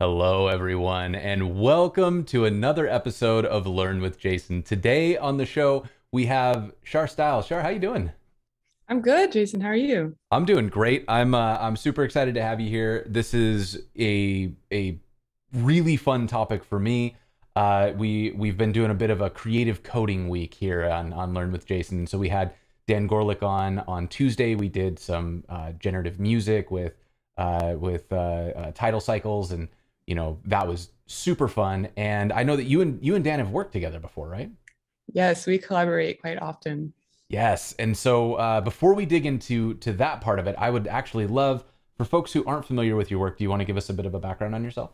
Hello, everyone, and welcome to another episode of Learn with Jason. Today on the show, we have Char Stiles. Char, how you doing? I'm good, Jason. How are you? I'm doing great. I'm uh, I'm super excited to have you here. This is a a really fun topic for me. Uh, we we've been doing a bit of a creative coding week here on on Learn with Jason. So we had Dan Gorelick on on Tuesday. We did some uh, generative music with uh, with uh, uh, TidalCycles and you know that was super fun. And i know that you and you and dan have worked together before right? Yes we collaborate quite often. Yes. And so uh, before we dig into to that part of it i would actually love for folks who aren't familiar with your work do you want to give us a bit of a background on yourself?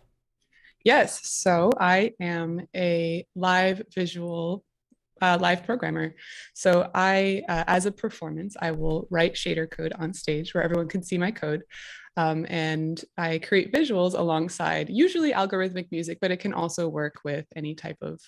Yes. So i am a live visual uh, live programmer. So I, uh, as a performance, I will write shader code on stage where everyone can see my code. Um, and I create visuals alongside usually algorithmic music, but it can also work with any type of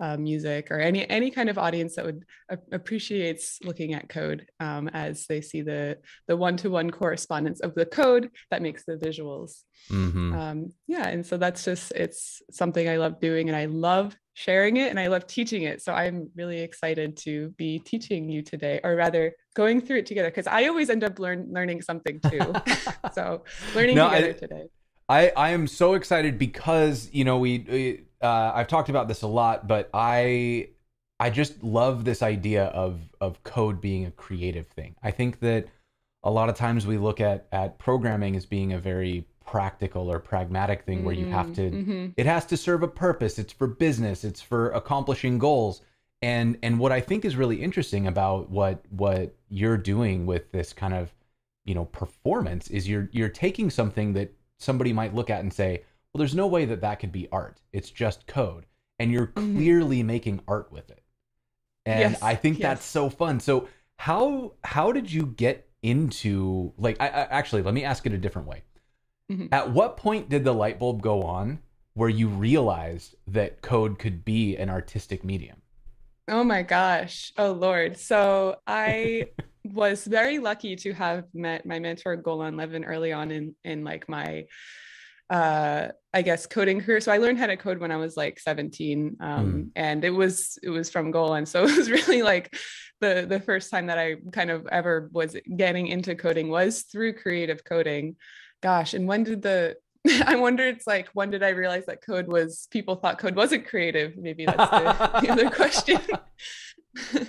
uh, music or any any kind of audience that would appreciates looking at code um, as they see the the one to one correspondence of the code that makes the visuals. Mm-hmm. Um, yeah, and so that's just it's something I love doing, and I love sharing it and I love teaching it. So I'm really excited to be teaching you today, or rather going through it together, because I always end up learn, learning something too. so learning no, together I, today. I, I am so excited because, you know, we, we uh, I've talked about this a lot, but I, I just love this idea of, of code being a creative thing. I think that a lot of times we look at, at programming as being a very practical or pragmatic thing where you have to mm, mm-hmm. it has to serve a purpose it's for business it's for accomplishing goals and and what i think is really interesting about what what you're doing with this kind of you know performance is you're you're taking something that somebody might look at and say well there's no way that that could be art it's just code and you're mm-hmm. clearly making art with it and yes. i think yes. that's so fun so how how did you get into like I, I actually let me ask it a different way Mm-hmm. At what point did the light bulb go on where you realized that code could be an artistic medium? Oh my gosh. Oh Lord. So I was very lucky to have met my mentor Golan Levin early on in in like my uh I guess coding career. So I learned how to code when I was like 17. Um mm. and it was it was from Golan. So it was really like the the first time that I kind of ever was getting into coding was through creative coding gosh, and when did the I wonder it's like when did I realize that code was people thought code wasn't creative? Maybe that's the, the other question.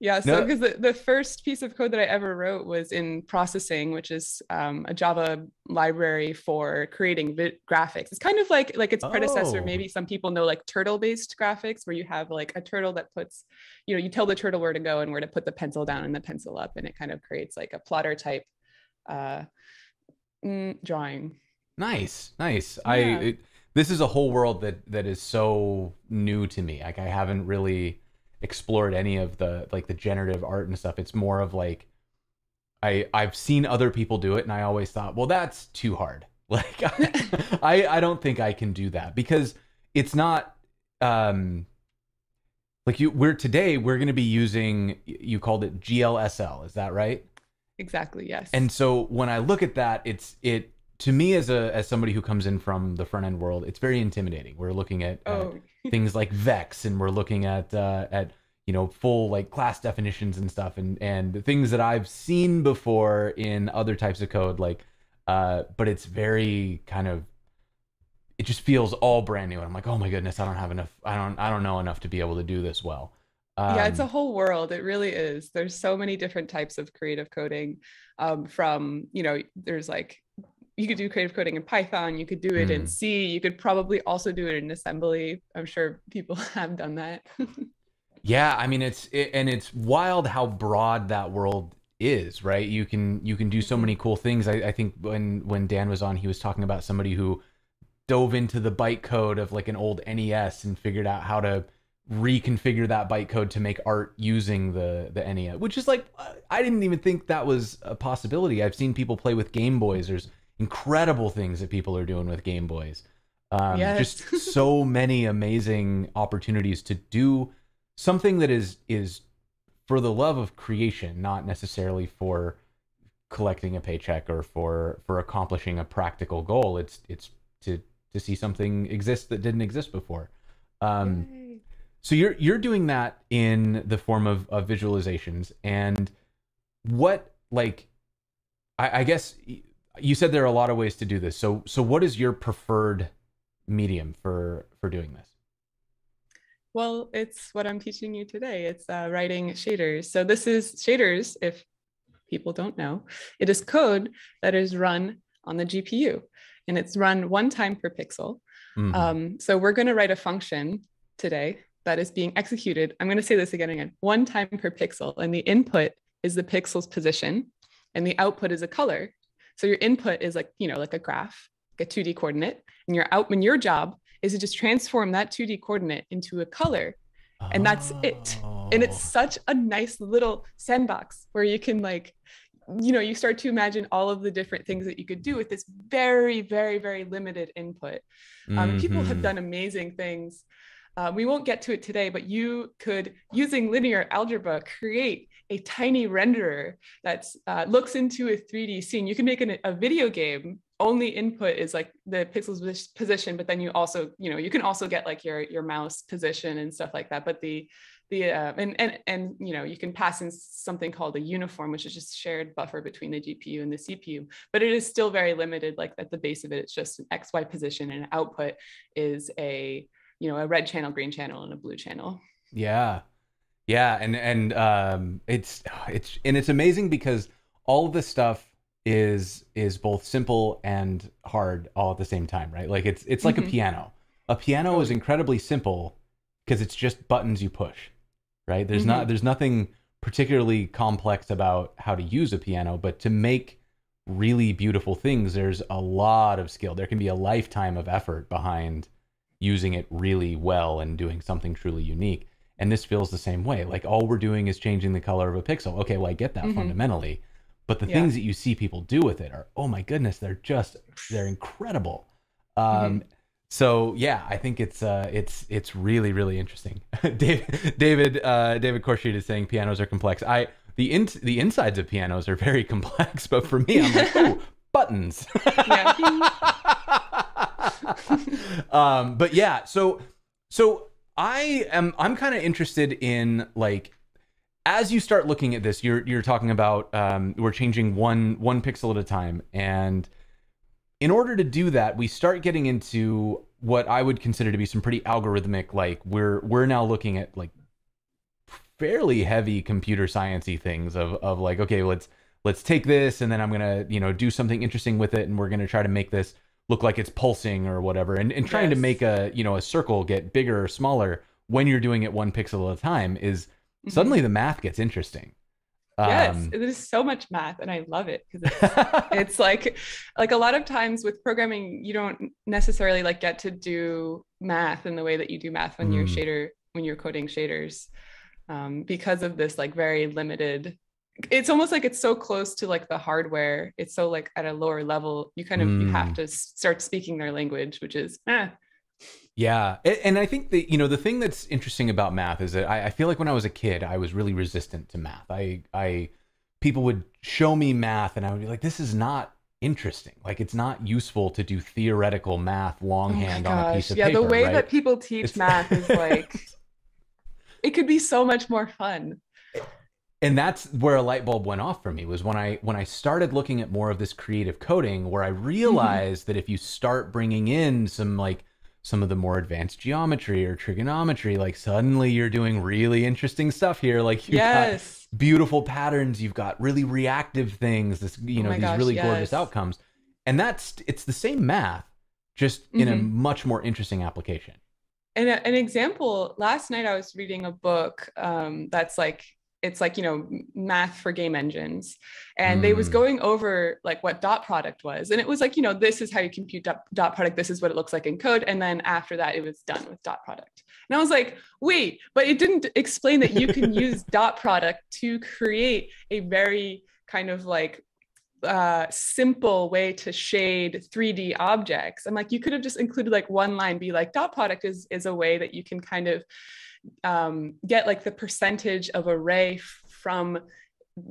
yeah, so because no. the, the first piece of code that I ever wrote was in processing, which is um, a Java library for creating vi- graphics. It's kind of like like its predecessor. Oh. Maybe some people know like turtle based graphics, where you have like a turtle that puts, you know, you tell the turtle where to go and where to put the pencil down and the pencil up, and it kind of creates like a plotter type uh, mm, drawing. Nice, nice. Yeah. I it, this is a whole world that that is so new to me. Like I haven't really explored any of the like the generative art and stuff. It's more of like I I've seen other people do it and I always thought, well, that's too hard. Like I, I, I don't think I can do that because it's not um like you we're today we're going to be using you called it GLSL, is that right? Exactly. Yes. And so when I look at that, it's it to me as a as somebody who comes in from the front end world, it's very intimidating. We're looking at, oh. at things like Vex, and we're looking at uh, at you know full like class definitions and stuff, and and things that I've seen before in other types of code, like. Uh, but it's very kind of it just feels all brand new and i'm like oh my goodness i don't have enough i don't i don't know enough to be able to do this well um, yeah, it's a um, whole world. It really is. There's so many different types of creative coding. Um, from you know, there's like you could do creative coding in Python. You could do it mm. in C. You could probably also do it in assembly. I'm sure people have done that. yeah, I mean it's it, and it's wild how broad that world is. Right? You can you can do so many mm-hmm. cool things. I, I think when when Dan was on, he was talking about somebody who dove into the bytecode of like an old NES and figured out how to reconfigure that bytecode to make art using the the NES, which is like I didn't even think that was a possibility. I've seen people play with Game Boys. There's incredible things that people are doing with Game Boys. Um, yes. just so many amazing opportunities to do something that is is for the love of creation, not necessarily for collecting a paycheck or for for accomplishing a practical goal. It's it's to to see something exist that didn't exist before. Um, so you're you're doing that in the form of, of visualizations, and what like I, I guess you said there are a lot of ways to do this. So so what is your preferred medium for for doing this? Well, it's what I'm teaching you today. It's uh, writing shaders. So this is shaders. If people don't know, it is code that is run on the GPU, and it's run one time per pixel. Mm-hmm. Um, so we're going to write a function today that is being executed. I'm going to say this again and again. One time per pixel, and the input is the pixel's position, and the output is a color. So your input is like you know like a graph, like a 2D coordinate, and your out when your job is to just transform that 2D coordinate into a color. And that's it. And it's oh. such a nice little sandbox where you can like, you know, you start to imagine all of the different things that you could do with this very, very, very limited input. Um, mm-hmm. People have mm-hmm. done amazing things. Uh, we won't get to it today, but you could, using linear algebra, create a tiny renderer that uh, looks into a 3D scene. You can make an, a video game only input is like the pixels position but then you also you know you can also get like your your mouse position and stuff like that but the the uh, and and and you know you can pass in something called a uniform which is just shared buffer between the gpu and the cpu but it is still very limited like at the base of it it's just an xy position and output is a you know a red channel green channel and a blue channel yeah yeah and and um it's it's and it's amazing because all of this stuff is is both simple and hard all at the same time, right? Like it's it's like mm-hmm. a piano. A piano is incredibly simple because it's just buttons you push, right? There's mm-hmm. not there's nothing particularly complex about how to use a piano, but to make really beautiful things, there's a lot of skill. There can be a lifetime of effort behind using it really well and doing something truly unique. And this feels the same way. Like all we're doing is changing the color of a pixel. Okay, well I get that mm-hmm. fundamentally but the yeah. things that you see people do with it are oh my goodness they're just they're incredible um mm-hmm. so yeah i think it's uh it's it's really really interesting david david uh david is saying pianos are complex i the in the insides of pianos are very complex but for me i'm like oh buttons um but yeah so so i am i'm kind of interested in like as you start looking at this, you're you're talking about um, we're changing one one pixel at a time, and in order to do that, we start getting into what I would consider to be some pretty algorithmic. Like we're we're now looking at like fairly heavy computer sciencey things of of like okay, let's let's take this and then I'm gonna you know do something interesting with it, and we're gonna try to make this look like it's pulsing or whatever, and and trying yes. to make a you know a circle get bigger or smaller when you're doing it one pixel at a time is Mm-hmm. suddenly the math gets interesting. Yes, um, there's so much math, and I love it because it's, it's like, like a lot of times with programming, you don't necessarily like get to do math in the way that you do math when mm. you're shader when you're coding shaders, um, because of this like very limited. It's almost like it's so close to like the hardware. It's so like at a lower level. You kind of mm. you have mm. to start speaking their language, which is eh, yeah, and I think that you know the thing that's interesting about math is that I, I, feel like when I was a kid, I was really resistant to math. I, I, people would show me math, and I would be like, "This is not interesting. Like, it's not useful to do theoretical math longhand oh on a piece of yeah, paper." Yeah, the way right? that people teach it's... math is like, it could be so much more fun. And that's where a light bulb went off for me was when I when I started looking at more of this creative coding, where I mm-hmm. realized mm-hmm. that if you start bringing in some like some of the more advanced geometry or trigonometry like suddenly you're doing really interesting stuff here like you've yes. got beautiful patterns you've got really reactive things this you oh know these gosh, really yes. gorgeous outcomes and that's it's the same math just in mm-hmm. a much more interesting application and a, an example last night i was reading a book um, that's like it's like you know math for game engines and mm. they was mm. going over like what dot product was and it was like you know this is how you compute dot, dot product this is what it looks like in code and then after that it was done with dot product and i was like wait but it didn't explain that you can use dot product to create a very kind of like uh, simple way to shade 3D objects. I'm like, you could have just included like one line, be like, dot product is is a way that you can kind of um, get like the percentage of array from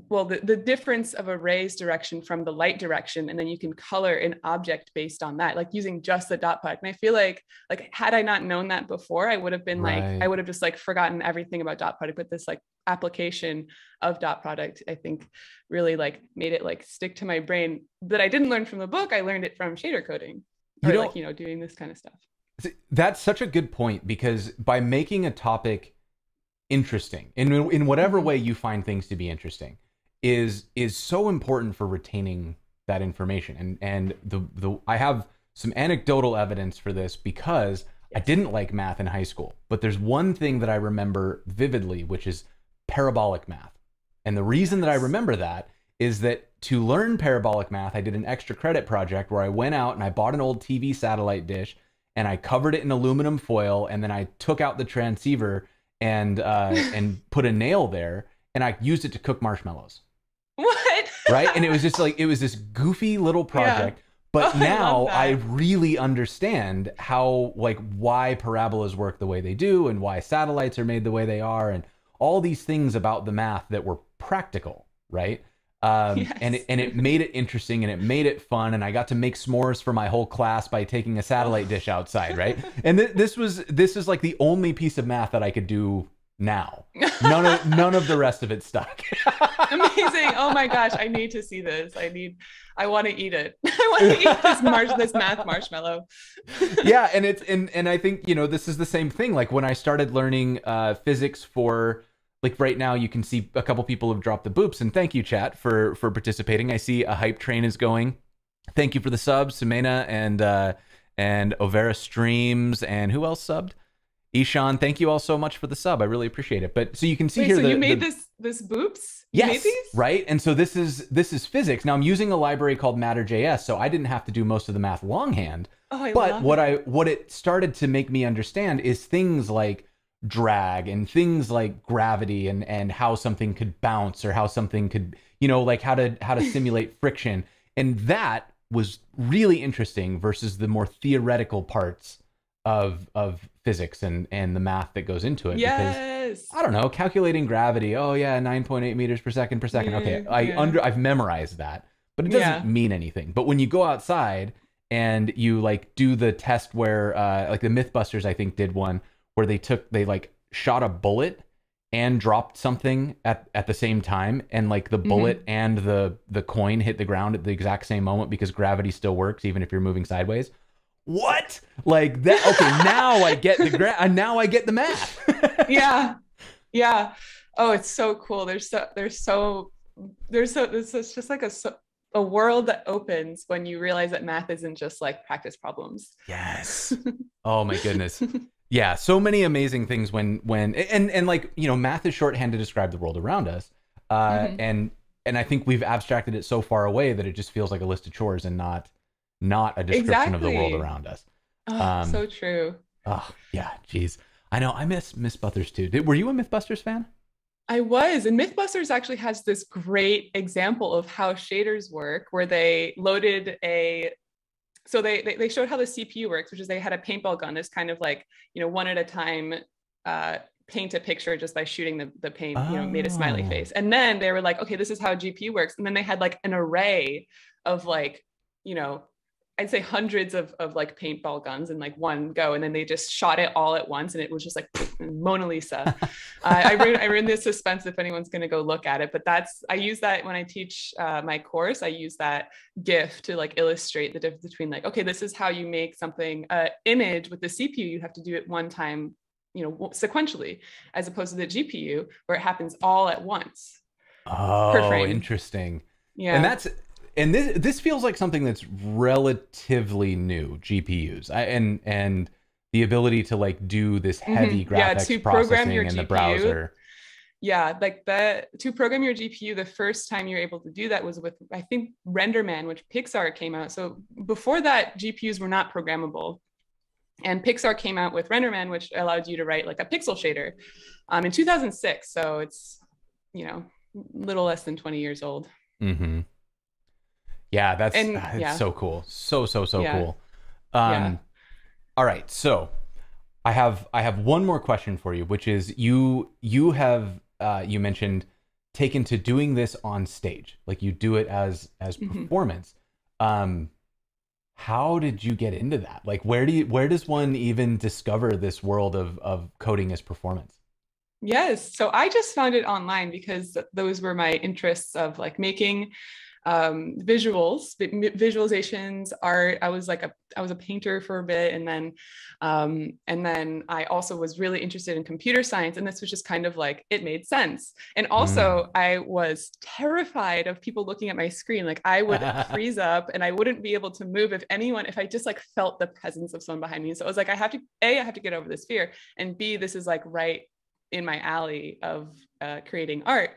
well the, the difference of a ray's direction from the light direction and then you can color an object based on that like using just the dot product. And i feel like like had i not known that before i would have been Right. like i would have just like forgotten everything about dot product but this like application of dot product i think really like made it like stick to my brain. That i didn't learn from the book i learned it from shader coding You or like you know doing this kind of stuff That's such a good point because by making a topic interesting in in whatever Mhm. way you find things to be interesting is is so important for retaining that information. And and the the I have some anecdotal evidence for this because I didn't like math in high school, but there's one thing that I remember vividly, which is parabolic math. And the reason that I remember that is that to learn parabolic math, I did an extra credit project where I went out and I bought an old TV satellite dish and I covered it in aluminum foil and then I took out the transceiver and uh, and put a nail there and I used it to cook marshmallows. what Right? And it was just like it was this goofy little project. But Oh, now that. I really understand how like why parabolas work the way they do and why satellites are made the way they are and all these things about the math that were practical, right? Um, and it, and it made it interesting and it made it fun and I got to make s'mores for my whole class by taking a satellite dish outside, right? And th- this was this is like the only piece of math that I could do now. None of none of the rest of it stuck. amazing. Oh my gosh i need to see this. I need i want to eat it. I want to eat this marsh this math marshmallow. Yeah and it's and and i think you know this is the same thing. Like when i started learning uh physics for like right now you can see a couple people have dropped the boops and thank you chat for for participating i see a hype train is going thank you for the subs Sumena and uh and overa streams and who else subbed ishan thank you all so much for the sub i really appreciate it but so you can see Wait, here so the, you made the- this this boops Yes, right. And so this is this is physics. Now I'm using a library called Matter.js, so I didn't have to do most of the math longhand. oh i But what it. I what it started to make me understand is things like drag and things like gravity and and how something could bounce or how something could you know like how to how to simulate friction and that was really interesting versus the more theoretical parts of of physics and and the math that goes into it because yes I don't know, calculating gravity. Oh yeah, 9.8 meters per second per second. Okay, I yeah. under I've memorized that, but it doesn't Yeah. mean anything. But when you go outside and you like do the test where uh like the Mythbusters I think did one where they took they like shot a bullet and dropped something at at the same time and like the Mm-hmm. bullet and the the coin hit the ground at the exact same moment because gravity still works even if you're moving sideways. What? Like that okay, now I get the gra- now I get the math. yeah yeah oh it's so cool there's so there's so there's so this is just like a so, a world that opens when you realize that math isn't just like practice problems Yes. Oh my goodness. Yeah, so many amazing things when when and and like, you know, math is shorthand to describe the world around us. Uh Mhm. and and I think we've abstracted it so far away that it just feels like a list of chores and not not a description of the world around us. oh, Um, so true Oh, yeah, jeez. I know I miss Mythbusters too. Did, were you a Mythbusters fan? I was, and Mythbusters actually has this great example of how shaders work, where they loaded a, so they they, they showed how the CPU works, which is they had a paintball gun, that's kind of like you know one at a time, uh, paint a picture just by shooting the the paint, you know, made a smiley Oh. face, and then they were like, okay, this is how GPU works, and then they had like an array of like, you know. I'd say hundreds of, of like paintball guns in like one go, and then they just shot it all at once, and it was just like Mona Lisa. I, I ruin I ruin the suspense if anyone's going to go look at it, but that's I use that when I teach uh, my course. I use that GIF to like illustrate the difference between like, okay, this is how you make something uh, image with the CPU. You have to do it one time, you know, sequentially, as opposed to the GPU where it happens all at once. Oh, interesting. Yeah, And that's and this this feels like something that's relatively new GPUs. I, and and the ability to like do this heavy Mhm. Yeah, graphics to program processing your in the browser. yeah like the to program your gpu the first time you're able to do that was with i think renderman which pixar came out so before that gpus were not programmable and pixar came out with renderman which allowed you to write like a pixel shader um, in 2006 so it's you know little less than 20 years old Mm-hmm. Yeah, that's And- it's yeah. so cool. So so so Yeah. cool. Um Yeah. all right, so I have I have one more question for you, which is you you have uh you mentioned taken to doing this on stage like you do it as as Mhm. performance um how did you get into that like where do you where does one even discover this world of of coding as performance Yes. So I just found it online because those were my interests of like making um, visuals, visualizations, art. I was like a, I was a painter for a bit, and then, um, and then I also was really interested in computer science, and this was just kind of like it made sense. And also, I was terrified of people looking at my screen. Like I would freeze up, and I wouldn't be able to move if anyone, if I just like felt the presence of someone behind me. So it was like I have to a, I have to get over this fear, and b, this is like right in my alley of uh, creating art.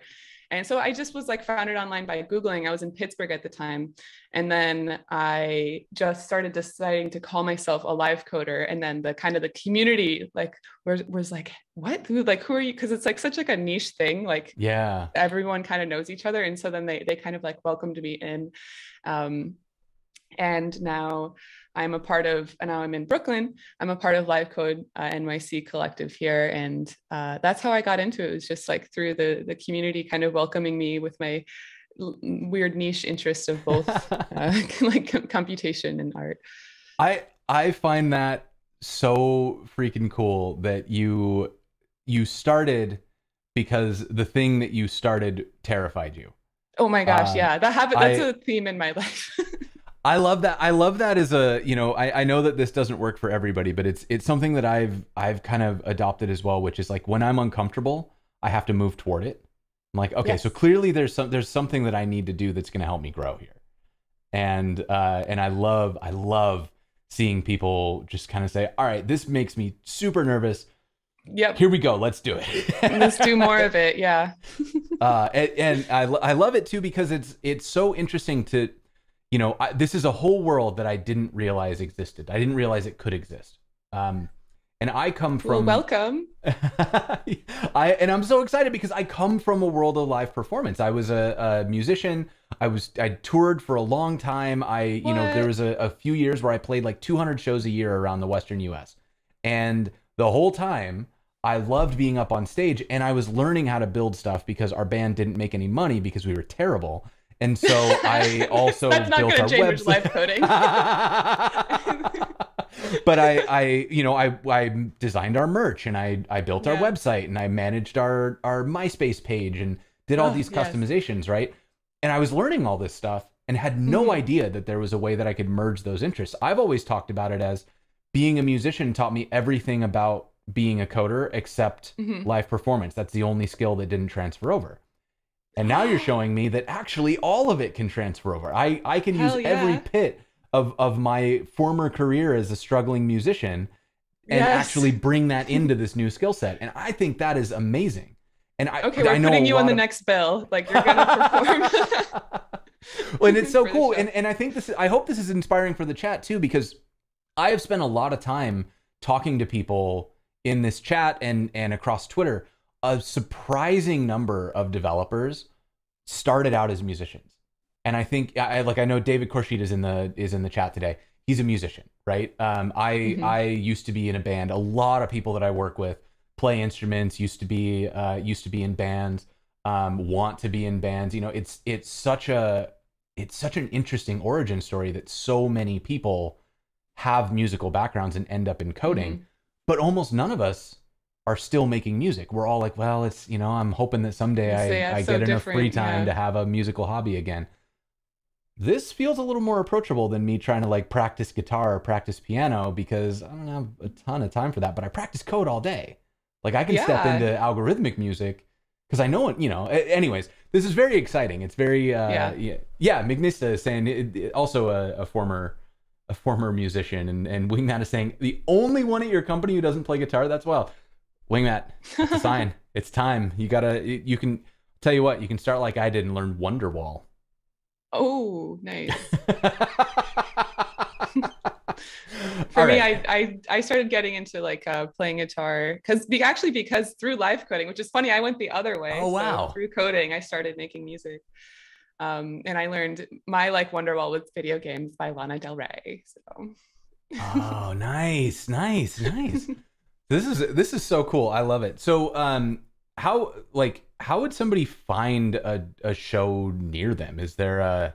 And so I just was like found it online by Googling. I was in Pittsburgh at the time. And then I just started deciding to call myself a live coder. And then the kind of the community like was, was like, what? Who like who are you? Because it's like such like a niche thing. Like yeah everyone kind of knows each other. And so then they they kind of like welcomed me in. Um, and now I'm a part of, and now I'm in Brooklyn. I'm a part of Live Code uh, NYC collective here, and uh, that's how I got into it. It was just like through the the community kind of welcoming me with my weird niche interest of both uh, like com- computation and art. I I find that so freaking cool that you you started because the thing that you started terrified you. Oh my gosh, Um, yeah, that happened. That's I- a theme in my life. I love that. I love that as a you know I, I know that this doesn't work for everybody, but it's it's something that I've I've kind of adopted as well, which is like when I'm uncomfortable, I have to move toward it. I'm like, okay, so clearly there's some there's something that I need to do that's going to help me grow here, and uh, and I love I love seeing people just kind of say, all right, this makes me super nervous. yep, Here we go, let's do it. let's do more of it. Yeah. uh, and, and I, I love it too because it's it's so interesting to you know I, this is a whole world that I didn't realize existed. I didn't realize it could exist. Um, and I come Well, from welcome. I and I'm so excited because I come from a world of live performance. I was a, a musician. I was I toured for a long time. I you know there was a, a few years where I played like 200 shows a year around the Western U.S. And the whole time I loved being up on stage and I was learning how to build stuff because our band didn't make any money because we were terrible. And so I also That's not built our change website. live coding. but I, I, you know, I, I designed our merch and I, I built our website and I managed our, our MySpace page and did all Oh, these yes. customizations, right? And I was learning all this stuff and had no Mhm. idea that there was a way that I could merge those interests. I've always talked about it as being a musician taught me everything about being a coder except Mhm. live performance. That's the only skill that didn't transfer over. And now you're showing me that actually all of it can transfer over. I, I can Hell use every pit of, of my former career as a struggling musician and Yes. actually bring that into this new skill set. And I think that is amazing. And I, Okay, we're know putting you on the of- next bill. Like you're gonna perform. well, and it's so cool. And and I think this I hope this is inspiring for the chat too, because I have spent a lot of time talking to people in this chat and and across Twitter. A surprising number of developers started out as musicians. And I think I like I know David Khourshid is in the is in the chat today. He's a musician, right? Um, I Mhm. I used to be in a band. A lot of people that I work with play instruments. Used to be uh, used to be in bands. Um, want to be in bands. You know, it's it's such a it's such an interesting origin story that so many people have musical backgrounds and end up in coding, Mm-hmm. but almost none of us are still making music. We're all like, well, it's you know, I'm hoping that someday I, yeah, I so get enough free time yeah. to have a musical hobby again. This feels a little more approachable than me trying to like practice guitar or practice piano because I don't have a ton of time for that, but I practice code all day. Like I can step into algorithmic music because I know it, you know. Anyways, this is very exciting. It's very, uh, yeah, Yeah. yeah. Mignista is saying it, it- also a, a former, a former musician, and and Wingmat is saying the only one at your company who doesn't play guitar. That's it's a sign. it's time. You gotta. You you can tell you what. You can start like I did and learn Wonderwall. oh, nice. For me, I, I I started getting into like uh, playing guitar because be, actually because through live coding, which is funny, I went the other way. Oh, wow. through coding, I started making music, um, and I learned my like Wonderwall with video games by Lana Del Rey. So oh, nice, nice, nice. this is this is so cool. I love it. So, um, how like how would somebody find a, a show near them? Is there a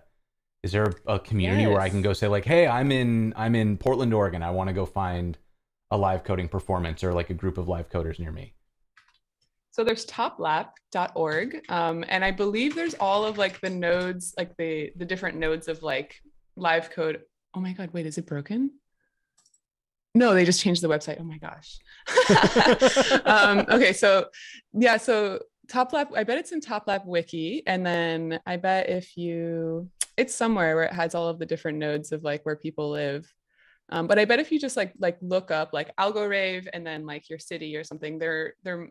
is there a community where I can go say like, hey, I'm in I'm in Portland, Oregon. I want to go find a live coding performance or like a group of live coders near me. So there's toplap.org. Um, and I believe there's all of like the nodes, like the the different nodes of like live code. Oh my god, wait, is it broken? No, they just changed the website. Oh my gosh. um, okay, so yeah, so Toplap, I bet it's in Toplap Wiki. And then I bet if you it's somewhere where it has all of the different nodes of like where people live. Um, but I bet if you just like like look up like Algorave and then like your city or something, there there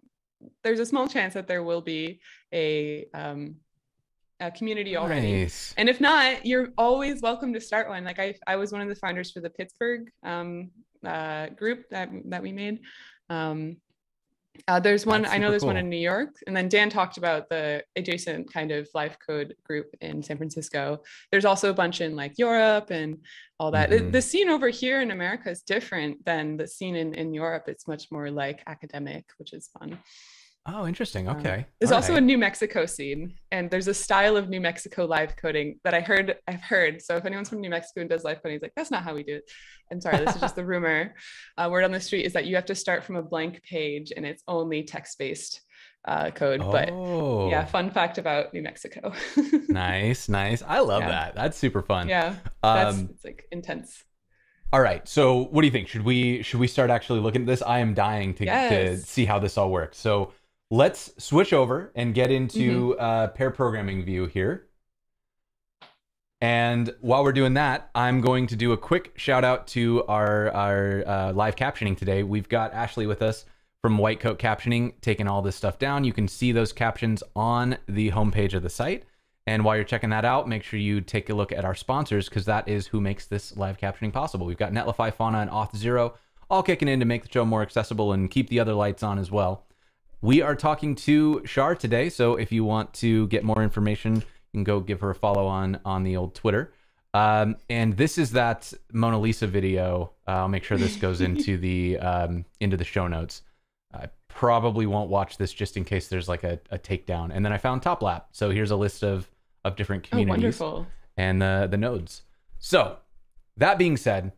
there's a small chance that there will be a um a community already. Nice. And if not, you're always welcome to start one. Like I, I was one of the founders for the Pittsburgh um, uh, group that that we made. Um, uh, there's one That's I know there's one in New York, and then Dan talked about the adjacent kind of live code group in San Francisco. There's also a bunch in like Europe and all that. The- Mhm. The, scene over here in America is different than the scene in, in Europe. It's much more like academic, which is fun. Oh, interesting. Um, Okay. There's All also a. New Mexico scene, and there's a style of New Mexico live coding that I heard. I've heard. So if anyone's from New Mexico and does live coding, it's like that's not how we do it. I'm sorry, this is just the rumor. Uh, word on the street is that you have to start from a blank page, and it's only text-based uh, code. But oh, yeah, fun fact about New Mexico. nice, nice. I love Yeah. that. That's super fun. yeah, that's Um, it's like intense. all right. So, what do you think? Should we should we start actually looking at this? I am dying to to see how this all works. So, let's switch over and get into Mm-hmm. uh, pair programming view here. And while we're doing that, I'm going to do a quick shout out to our our uh, live captioning today. We've got Ashley with us from White Coat Captioning, taking all this stuff down. You can see those captions on the homepage of the site. And while you're checking that out, make sure you take a look at our sponsors because that is who makes this live captioning possible. We've got Netlify, Fauna, and Auth0 all kicking in to make the show more accessible and keep the other lights on as well. We are talking to Char today, so if you want to get more information, you can go give her a follow on on the old Twitter. Um, and this is that Mona Lisa video. Uh, I'll make sure this goes into the um, into the show notes. I probably won't watch this just in case there's like a, a takedown. And then I found Top Lap, so here's a list of of different Oh, communities wonderful. and the the nodes. So that being said,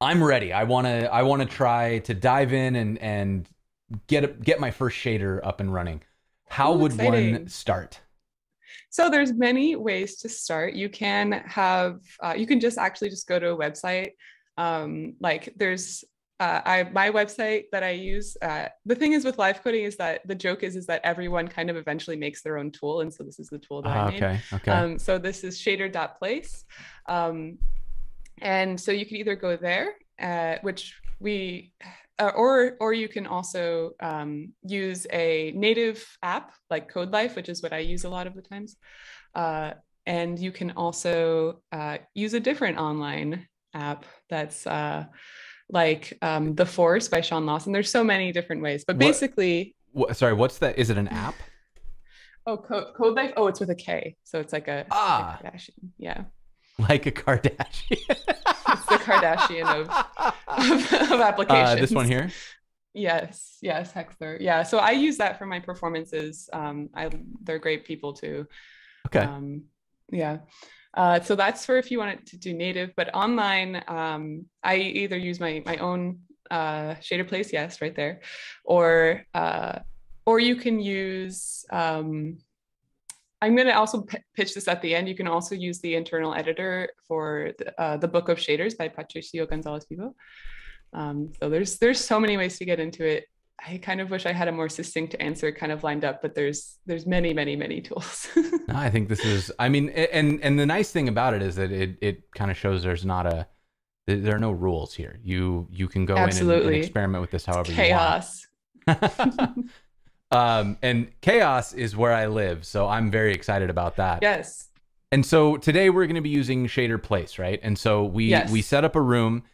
I'm ready. I want to I want to try to dive in and and get a, get my first shader up and running. How Oh, would one start? So there's many ways to start. You can have, uh, you can just actually just go to a website. Um, like there's, uh, I my website that I use. Uh, the thing is with live coding is that the joke is is that everyone kind of eventually makes their own tool, and so this is the tool that Ah, I made. okay, okay. Um, so this is shader.place. Um, and so you can either go there, uh, which we, uh, or, or you can also um, use a native app like KodeLife, which is what I use a lot of the times. Uh, and you can also uh, use a different online app that's uh, like um, The Force by Shawn Lawson. There's so many different ways, but What- basically, Wha- sorry, what's that? Is it an app? oh, Co- KodeLife, oh, it's with a K. So it's like a, Ah. Kardashian. Yeah. Like a Kardashian? It's the Kardashian of, of, of applications. uh, this one here. Yes, yes, Hexler. Yeah. So I use that for my performances. Um, I they're great people too. Okay. Um, yeah. Uh, so that's for if you want it to do native, but online, um, I either use my my own uh, shader place, yes, right there, or uh, or you can use. Um, I'm going to also pitch this at the end. You can also use the internal editor for the, uh, the Book of Shaders by Patricio Gonzalez Vivo. Um, so there's there's so many ways to get into it. I kind of wish I had a more succinct answer kind of lined up, but there's there's many many many tools. No, I think this is. I mean, and and the nice thing about it is that it it kind of shows there's not a there are no rules here. You you can go in and, and experiment with this however Chaos. you want. Um, and chaos is where I live, so I'm very excited about that. Yes. And so today we're going to be using Shader Place, right? And so we Yes. we set up a room,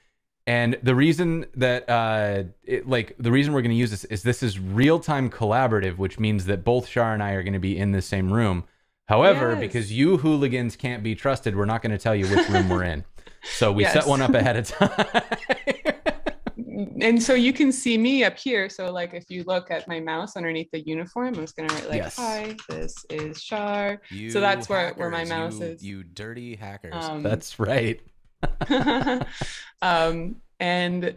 and the reason that uh, it, like the reason we're going to use this is this is real time collaborative, which means that both Char and I are going to be in the same room. However, Yes. because you hooligans can't be trusted, we're not going to tell you which room we're in. So we set one up ahead of time. and so you can see me up here. So like if you look at my mouse underneath the uniform, I'm just gonna write like, Yes. "Hi, this is Char." You So that's where- where my mouse you- is. You dirty hackers. Um, That's right. um, and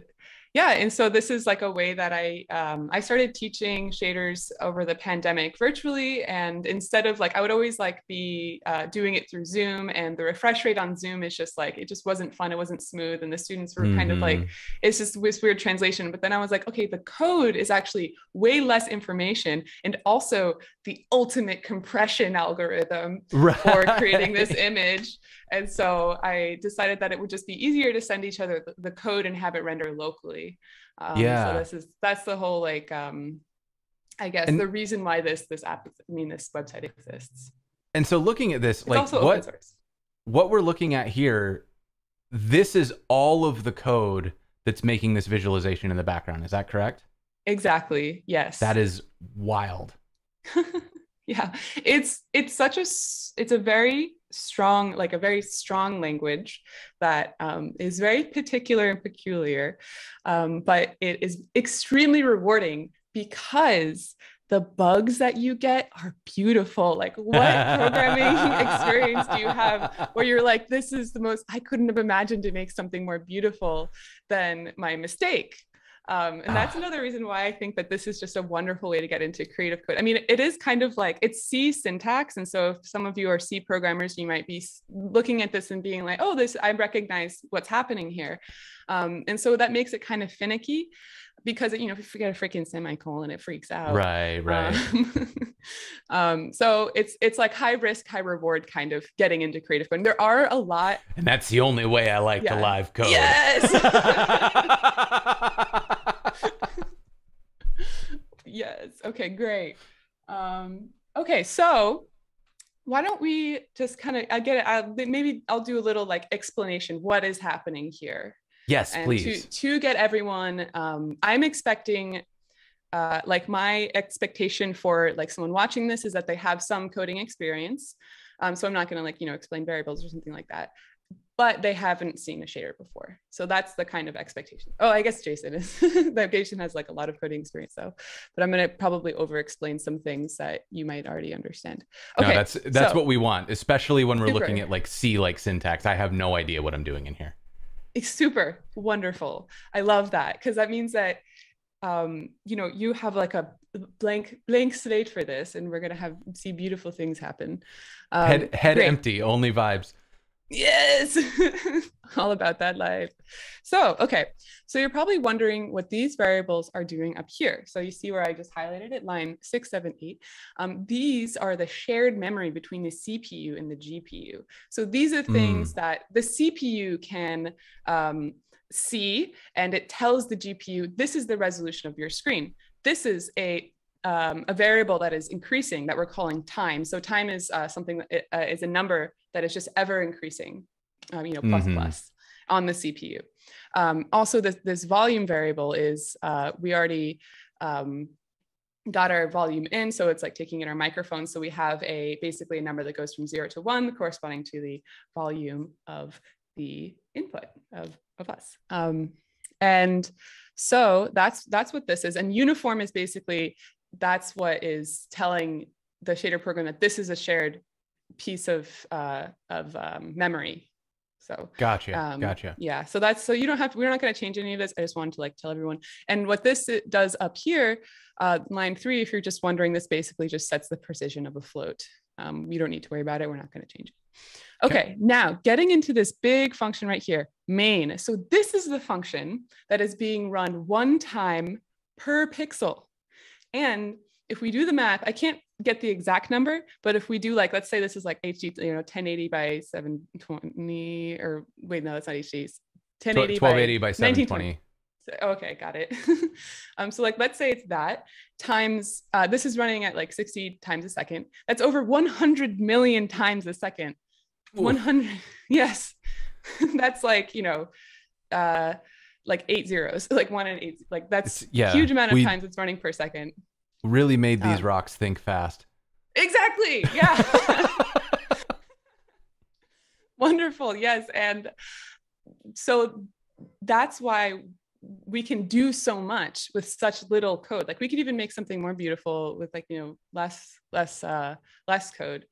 yeah, and so this is like a way that I um, I started teaching shaders over the pandemic virtually, and instead of like I would always like be uh, doing it through Zoom, and the refresh rate on Zoom is just like it just wasn't fun, it wasn't smooth, and the students were kind of like Mhm. it's just this weird translation. But then I was like, okay, the code is actually way less information, and also the ultimate compression algorithm right. for creating this image. And so I decided that it would just be easier to send each other the, code and have it render locally. Um, Yeah. So this is that's the whole like um, I guess And- the reason why this this app I mean this website exists. And so looking at this, It's like also what what we're looking at here, this is all of the code that's making this visualization in the background. Is that correct? Exactly. Yes. That is wild. yeah it's it's such a it's a very strong like a very strong language that um, is very particular and peculiar um, but it is extremely rewarding because the bugs that you get are beautiful. Like what programming experience do you have where you're like this is the most i couldn't have imagined to make something more beautiful than my mistake um, and that's Ah. another reason why I think that this is just a wonderful way to get into creative code. I mean, it is kind of like it's C syntax. And so if some of you are C programmers, you might be looking at this and being like, oh, this, I recognize what's happening here. Um, and so that makes it kind of finicky because, you know, if you forget a freaking semicolon, it freaks out. Right, right. Um, um, so it's it's like high risk, high reward kind of getting into creative code. And there are a lot. and that's the only way I like Yeah. the live code. yes. Okay, great. Um, okay, so why don't we just kind of I get it. I, maybe I'll do a little like explanation what is happening here yes, and please. to to get everyone um, i'm expecting uh, like my expectation for like someone watching this is that they have some coding experience um, so i'm not going to like you know explain variables or something like that but they haven't seen a shader before so that's the kind of expectation oh i guess jason is that jason has like a lot of coding experience though but i'm going to probably over explain some things that you might already understand okay no, that's that's so- what we want, especially when we're Super. looking at like C like syntax. I have no idea what I'm doing in here. It's super wonderful. I love that because that means that um, you know you have like a blank blank slate for this, and we're gonna have see beautiful things happen. Um, head head great. empty, only vibes. Yes, all about that life. So, okay, so you're probably wondering what these variables are doing up here. So you see where I just highlighted it, line six, seven, eight. Um, these are the shared memory between the CPU and the GPU. So these are things that the CPU can um, see, and it tells the GPU, this is the resolution of your screen. This is a um, a variable that is increasing that we're calling time. So time is uh, something that uh, is a number that is just ever increasing, um, you know, plus Mhm. plus on the CPU. Um, also, this, this volume variable is uh, we already um, got our volume in, so it's like taking in our microphone. So we have a basically a number that goes from zero to one, corresponding to the volume of the input of, of us. Um, and so that's that's what this is. And uniform is basically that's what is telling the shader program that this is a shared piece of uh, of um, memory. So Gotcha. um, gotcha. Yeah. So that's so you don't have to, we're not going to change any of this. I just wanted to like tell everyone. And what this uh, does up here, uh, line three, if you're just wondering, this basically just sets the precision of a float. Um, you don't need to worry about it. We're not going to change it. Okay. Okay. Now getting into this big function right here, main. So this is the function that is being run one time per pixel. And if we do the math, I can't get the exact number, but if we do like, let's say this is like HD, you know, 1080 by 720, or wait, no, that's not HD. It's 1080 by 1280 by 720. so- Okay, got it. um, so like, let's say it's that times, uh, this is running at like 60 times a second. That's over 100 million times a second. Oof. 100, yes. that's like, you know, uh, like eight zeros, like one and eight, like that's It's- yeah, huge amount of we- times it's running per second. Really made these Um, rocks think fast. Exactly. Yeah. Wonderful. Yes. And so that's why we can do so much with such little code. Like we could even make something more beautiful with like, you know, less, less, uh, less code.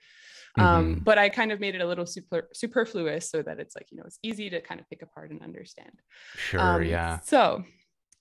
Um, Mhm. but I kind of made it a little super, superfluous so that it's like, you know, it's easy to kind of pick apart and understand. Sure. Um, yeah. So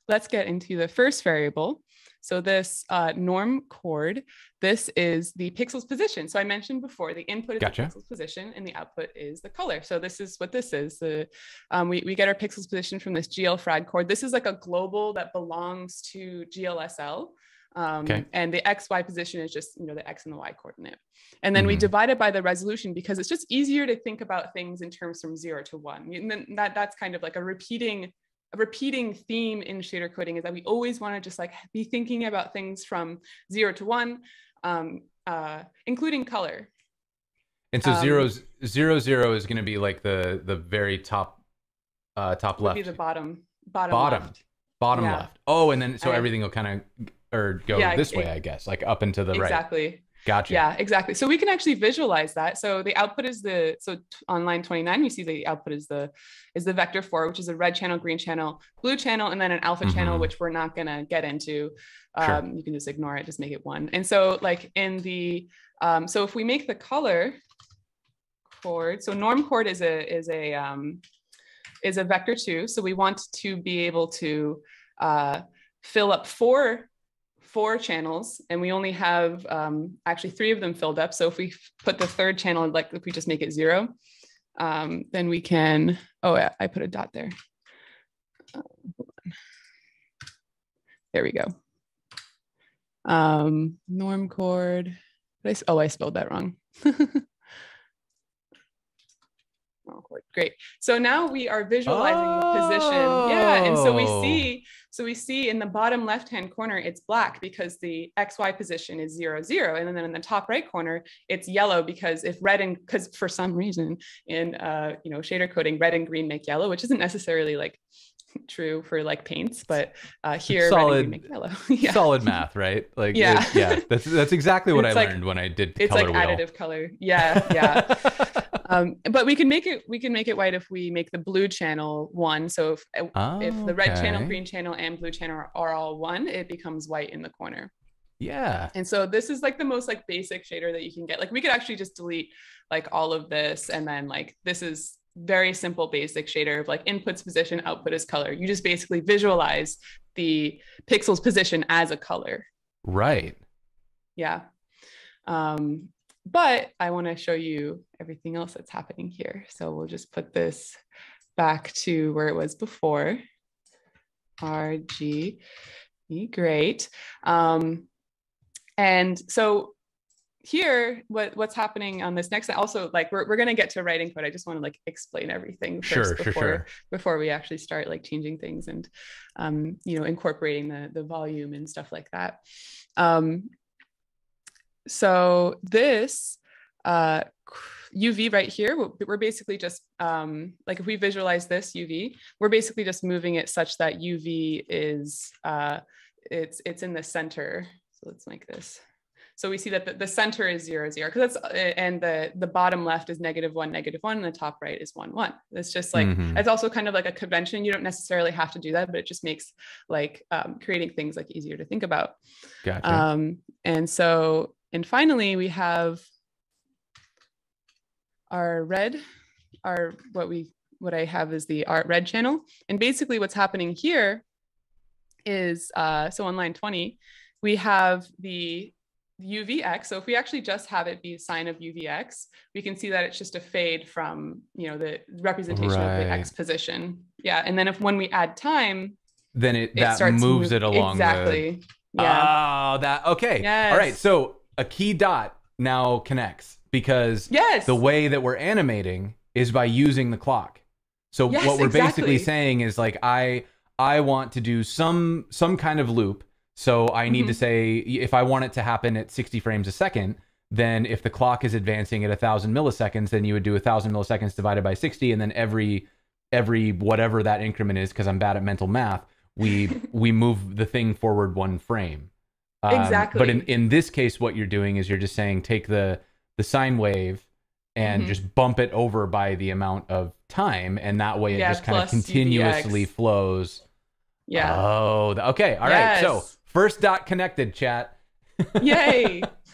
let's get into the first variable. So this uh, normCoord, this is the pixel's position. So I mentioned before the input is Gotcha. the pixel's position and the output is the color. So this is what this is. The, um, we, we get our pixel's position from this gl_FragCoord. This is like a global that belongs to GLSL. Um, Okay. And the XY position is just, you know, the X and the Y coordinate. And then we Mhm. divide it by the resolution because it's just easier to think about things in terms from zero to one. And then that, that's kind of like a repeating a repeating theme in shader coding is that we always want to just like be thinking about things from zero to one, um, uh, including color. And so um, zeros zero zero is going to be like the the very top uh top left be the bottom, bottom, Bottom. left. bottom yeah. left. Oh, and then so I- everything will kind of or go Yeah, this it- way, I guess, like up and to the right. Exactly. Gotcha. Yeah, exactly. So we can actually visualize that. So the output is the so on line 29, you see the output is the is the vector four, which is a red channel, green channel, blue channel, and then an alpha channel, Mhm. which we're not gonna get into. Sure. Um, you can just ignore it, just make it one. And so like in the um, so if we make the color chord, so normCoord is a is a um, is a vector two. So we want to be able to uh, fill up four four channels and we only have um, actually three of them filled up. So if we put the third channel, like if we just make it zero, um, then we can, oh, yeah, I put a dot there. Uh. There we go. Um, normCoord. Did I oh, I spelled that wrong. normCoord. Great. So now we are visualizing the position. Yeah. And so we Oh. see, so we see in the bottom left-hand corner, it's black because the XY position is zero, zero. And then in the top right corner, it's yellow because if red and, because for some reason in, uh, you know, shader coding, red and green make yellow, which isn't necessarily like true for like paints, but uh, here red Solid- and green make yellow. yeah. Solid math, right? Like Yeah. yeah. That's that's exactly what It's I like- learned when I did It's like wheel. additive color. Yeah. Yeah. Um, but we can make it, we can make it white if we make the blue channel one. So if, if the red channel, green channel, and blue channel are, are all one, it becomes white in the corner. Yeah. And so this is like the most like basic shader that you can get. Like we could actually just delete like all of this and then like this is very simple basic shader of like inputs position, output is color. You just basically visualize the pixel's position as a color. Right. Yeah. Um, but I want to show you everything else that's happening here. So we'll just put this back to where it was before. RG, great. Um, and so here, what, what's happening on this next, also like we're, we're going to get to writing code. I just want to like explain everything first Sure, sure, before, sure. before we actually start like changing things and, um, you know, incorporating the, the volume and stuff like that. Um, so this uh, UV right here, we're- basically just um, like if we visualize this UV, we're basically just moving it such that UV is uh, it's it's in the center. So let's make this. So we see that the, the center is zero zero because that's uh, and the the bottom left is negative one negative one and the top right is one one. It's just like Mhm. it's also kind of like a convention. You don't necessarily have to do that, but it just makes like um, creating things like easier to think about. Gotcha. Um, and so, and finally, we have our red, our what we what I have is the art red channel. And basically, what's happening here is uh, so on line 20, we have the UVX. So if we actually just have it be a sine of UVX, we can see that it's just a fade from you know the representation of the X position. Yeah, and then if when we add time, then it, it that moves move- it along the exactly. yeah. Oh, that okay. All right. So a key dot now connects because yes. the way that we're animating is by using the clock. So Yes, what we're basically saying is like I I want to do some some kind of loop. So I need to Mhm. say if I want it to happen at 60 frames a second, then if the clock is advancing at a thousand milliseconds, then you would do a thousand milliseconds divided by 60, and then every every whatever that increment is, because I'm bad at mental math, we we move the thing forward one frame. Um, But in, in this case, what you're doing is you're just saying take the the sine wave and Mhm. just bump it over by the amount of time, and that way it Yeah, just kind of continuously UVX. flows. Yeah. Oh, okay. All right. So first dot connected, chat. Yay.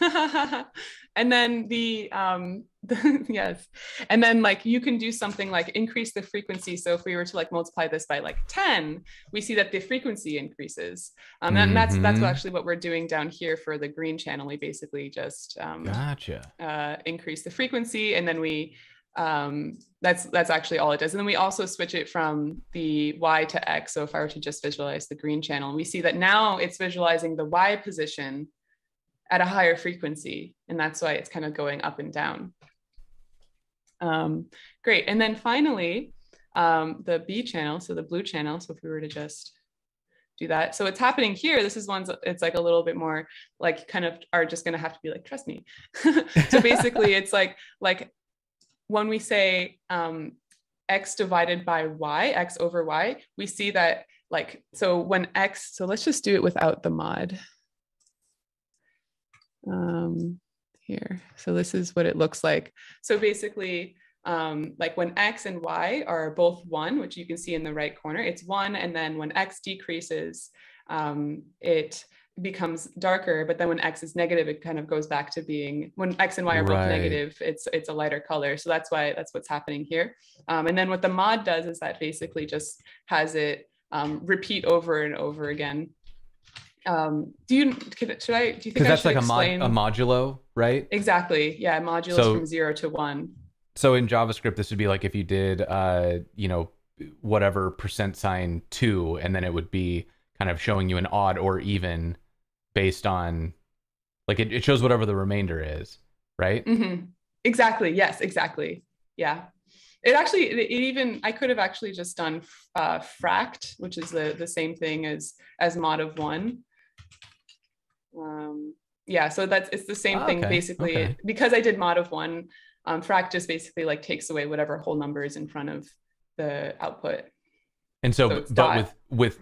and then the um yes. And then like you can do something like increase the frequency. So if we were to like multiply this by like 10, we see that the frequency increases. Um and that's that's Mhm. actually what we're doing down here for the green channel. We basically just um Gotcha. uh, increase the frequency and then we um, that's that's actually all it does and then we also switch it from the y to x so if i were to just visualize the green channel we see that now it's visualizing the y position at a higher frequency and that's why it's kind of going up and down um, great. And then finally um, the b channel so the blue channel. So if we were to just do that. So what's happening here. This is ones it's like a little bit more like kind of are just going to have to be like trust me. So basically it's like like when we say um, x divided by y x over y we see that like so when x so let's just do it without the mod. Um, here. So this is what it looks like. So basically um, like when x and y are both one which you can see in the right corner it's one and then when x decreases um, it becomes darker but then when x is negative it kind of goes back to being when x and y are both Right. negative it's it's a lighter color. So that's why that's what's happening here. Um, and then what the mod does is that basically just has it um, repeat over and over again um, do you could, should i do you think that's should like a, mod- explain- a modulo, right? exactly yeah modulus So- from zero to one So in JavaScript, this would be like if you did, uh, you know, whatever percent sign two, and then it would be kind of showing you an odd or even based on, like it, it shows whatever the remainder is, right? hmm Exactly. Yes, exactly. Yeah. It actually, it, it even, I could have actually just done uh, fract, which is the, the same thing as, as mod of one. Um, yeah, so that's, it's the same Ah, thing okay, basically. okay. Because I did mod of one, um, fract just basically like takes away whatever whole number is in front of the output. And so, So but dot. with with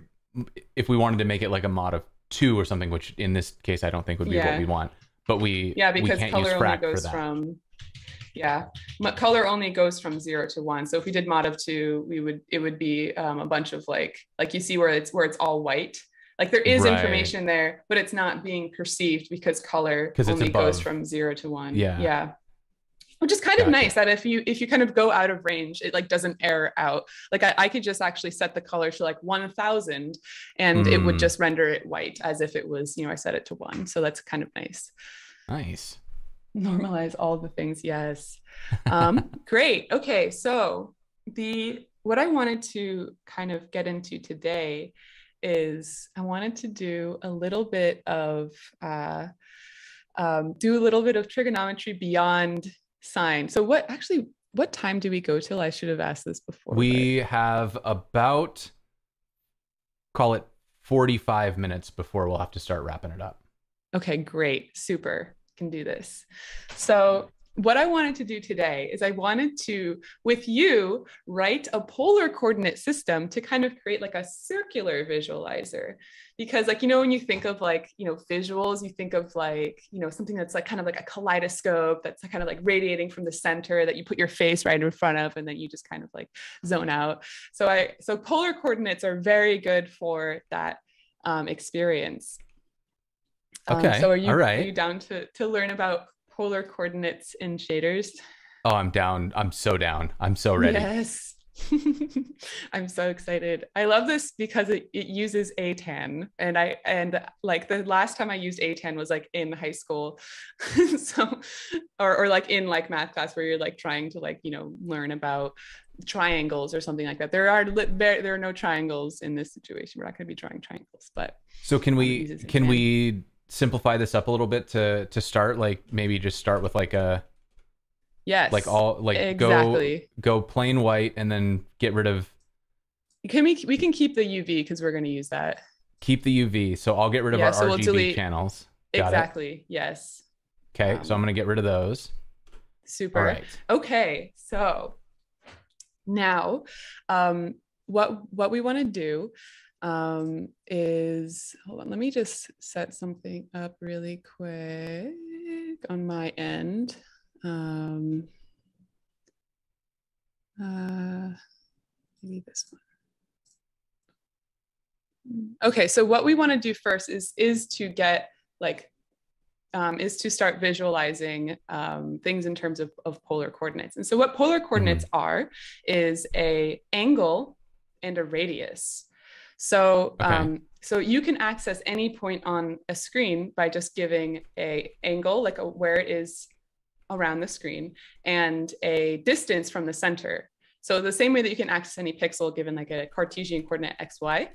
if we wanted to make it like a mod of two or something, which in this case I don't think would be what we want, but we Yeah, we because can't color only frac goes from yeah, color only goes from zero to one. So if we did mod of two, we would it would be um, a bunch of like like you see where it's where it's all white. Like there is Right. information there, but it's not being perceived because color only goes from zero to one. Yeah. yeah. Which is kind of Gotcha. nice that if you if you kind of go out of range, it like doesn't error out. Like I, I could just actually set the color to like one thousand, and it would Mm. just render it white as if it was you know I set it to one. So that's kind of nice Nice. normalize all the things yes um, great okay so the what i wanted to kind of get into today is i wanted to do a little bit of uh, um, do a little bit of trigonometry beyond sine so what actually what time do we go till i should have asked this before but- We have about call it 45 minutes before we'll have to start wrapping it up. Okay, great. Super. Can do this. So, what I wanted to do today is I wanted to, with you, write a polar coordinate system to kind of create like a circular visualizer. Because, like, you know, when you think of like, you know, visuals, you think of like, you know, something that's like kind of like a kaleidoscope that's kind of like radiating from the center that you put your face right in front of, and then you just kind of like zone out. So, I, so polar coordinates are very good for that um, experience. Um, Okay, so are you, all are you down to, to learn about polar coordinates in shaders? Oh, I'm down. I'm so down. I'm so ready. Yes. I'm so excited. I love this because it, it uses ATAN and I and like the last time I used ATAN was like in high school. so or or like in like math class where you're like trying to like, you know, learn about triangles or something like that. There are there, there are no triangles in this situation. We're not going to be drawing triangles, but So can we can we simplify this up a little bit to to start like maybe just start with like a yes. like all like exactly. go go plain white and then get rid of Can we we can keep the UV because we're going to use that. keep the UV. So I'll get rid of Yeah, our so we'll RGB delete- channels. Got it. exactly. Yes. Okay, so I'm Um, gonna get rid of those. Super. Right. Okay, so now um, what what we want to do um, is hold on. Let me just set something up really quick on my end. Um, uh, maybe this one. Okay, so what we want to do first is is to get like um, is to start visualizing um, things in terms of, of polar coordinates. And so what polar coordinates mm-hmm. are is a angle and a radius. So okay. um, so you can access any point on a screen by just giving a angle, like a, where it is around the screen, and a distance from the center. So the same way that you can access any pixel given like a Cartesian coordinate xy,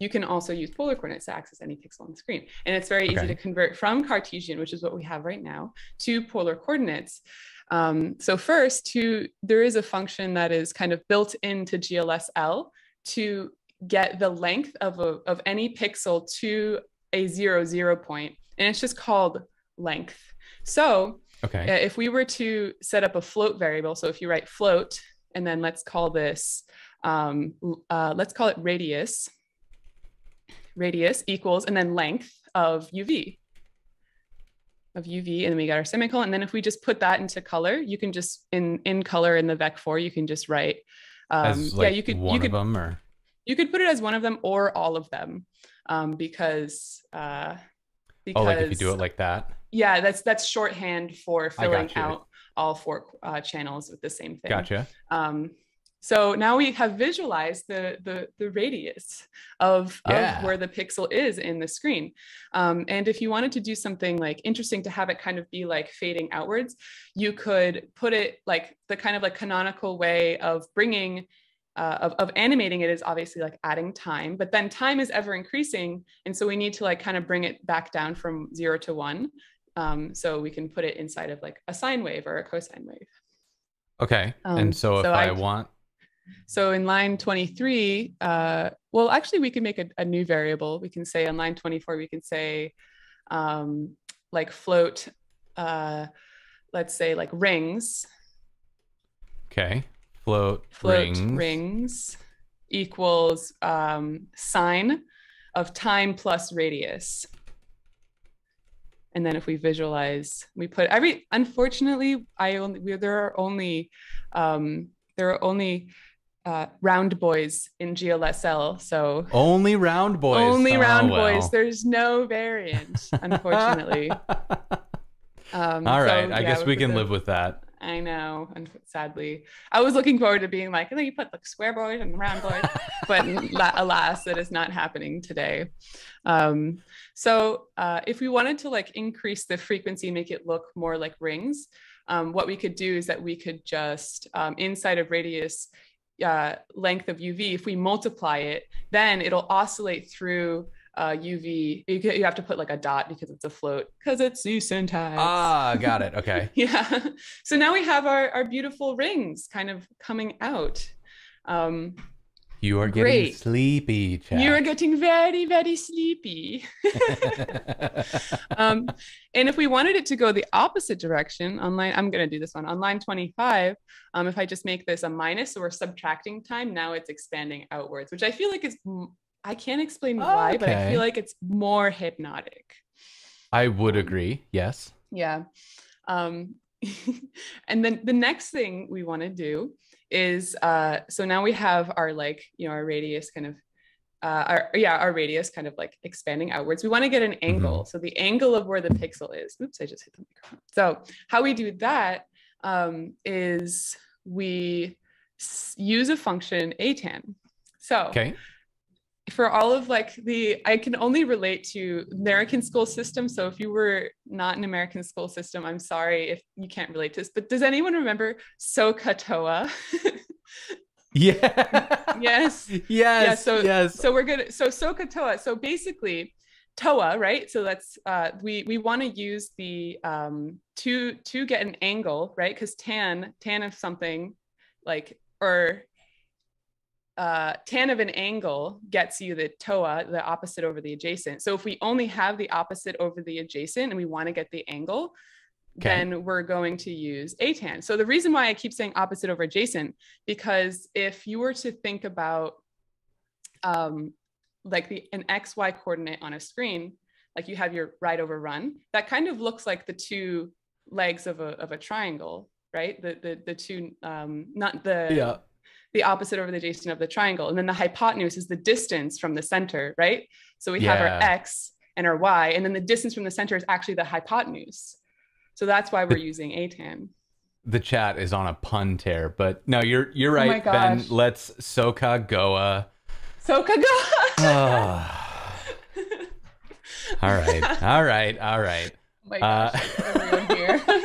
you can also use polar coordinates to access any pixel on the screen. And it's very okay. easy to convert from Cartesian, which is what we have right now, to polar coordinates. Um, so first, to, there is a function that is kind of built into GLSL to get the length of, a, of any pixel to a zero zero point, and it's just called length. So okay. Uh, if we were to set up a float variable, so if you write float, and then let's call this, um, uh, let's call it radius, radius equals, and then length of UV, of UV, and then we got our semicolon. And then if we just put that into color, you can just, in, in color in the vec4, you can just write, um, like yeah, you could, you could, of them or? You could put it as one of them or all of them, um, because uh, because oh, like if you do it like that. Yeah, that's that's shorthand for filling out all four uh, channels with the same thing. Gotcha. Um, so now we have visualized the the, the radius of, yeah. of where the pixel is in the screen. Um, and if you wanted to do something like interesting to have it kind of be like fading outwards, you could put it like the kind of like canonical way of bringing uh, of, of animating it is obviously like adding time, but then time is ever increasing. And so we need to like kind of bring it back down from zero to one. Um, so we can put it inside of like a sine wave or a cosine wave. Okay. Um, and so if so I, I, want. So in line 23, uh, well, actually we can make a, a, new variable. We can say on line 24, we can say um, like float, uh, let's say like rings. Okay float, float rings. rings equals um, sine of time plus radius. And then if we visualize, we put every, unfortunately, I only, we, there are only, um, there are only uh, round boys in GLSL. So only round boys. Only oh, round well. boys. There's no variant, unfortunately. um, All right. So, I yeah, guess we can live with that. I know, and sadly, I was looking forward to being like, and then you put like square boys and round boys, but alas, that is not happening today. Um, so uh, if we wanted to like increase the frequency, make it look more like rings, um, what we could do is that we could just um, inside of radius uh, length of UV, if we multiply it, then it'll oscillate through uh, UV, you, you have to put like a dot because it's a float because it's C syntax. Ah, got it. Okay. yeah. So now we have our, our beautiful rings kind of coming out. Um, you are getting great. sleepy. Chad. You are getting very, very sleepy. um, and if we wanted it to go the opposite direction on line, I'm going to do this one on line 25. Um, if I just make this a minus, so we're subtracting time, now it's expanding outwards, which I feel like is I can't explain why, okay. but I feel like it's more hypnotic. I would um, agree. Yes. Yeah. Um, and then the next thing we want to do is uh, so now we have our like you know our radius kind of uh, our yeah our radius kind of like expanding outwards. We want to get an angle. Mm-hmm. So the angle of where the pixel is. Oops, I just hit the microphone. So how we do that um, is we s- use a function atan. So okay for all of like the i can only relate to american school system. So if you were not an american school system i'm sorry if you can't relate to this but does anyone remember sohcahtoa yeah. Yes. Yes yeah so yes. so we're good so sohcahtoa so basically toa right? So that's uh we we want to use the um to to get an angle right? Because tan tan of something like or uh, tan of an angle gets you the TOA, the opposite over the adjacent. So if we only have the opposite over the adjacent and we want to get the angle, okay. then we're going to use atan. So the reason why I keep saying opposite over adjacent, because if you were to think about um, like the an XY coordinate on a screen, like you have your right over run, that kind of looks like the two legs of a, of a triangle, right? The, the, the two, um, not the, yeah the opposite over the adjacent of the triangle. And then the hypotenuse is the distance from the center, right? So we have our x and our y, and then the distance from the center is actually the hypotenuse. So that's why we're using atan. The chat is on a pun tear, but no, you're you're right, Oh right, Ben. gosh. Let's Soka Goa. So kaga. Ah. all right, all right, all right. Oh my Uh, gosh, everyone here.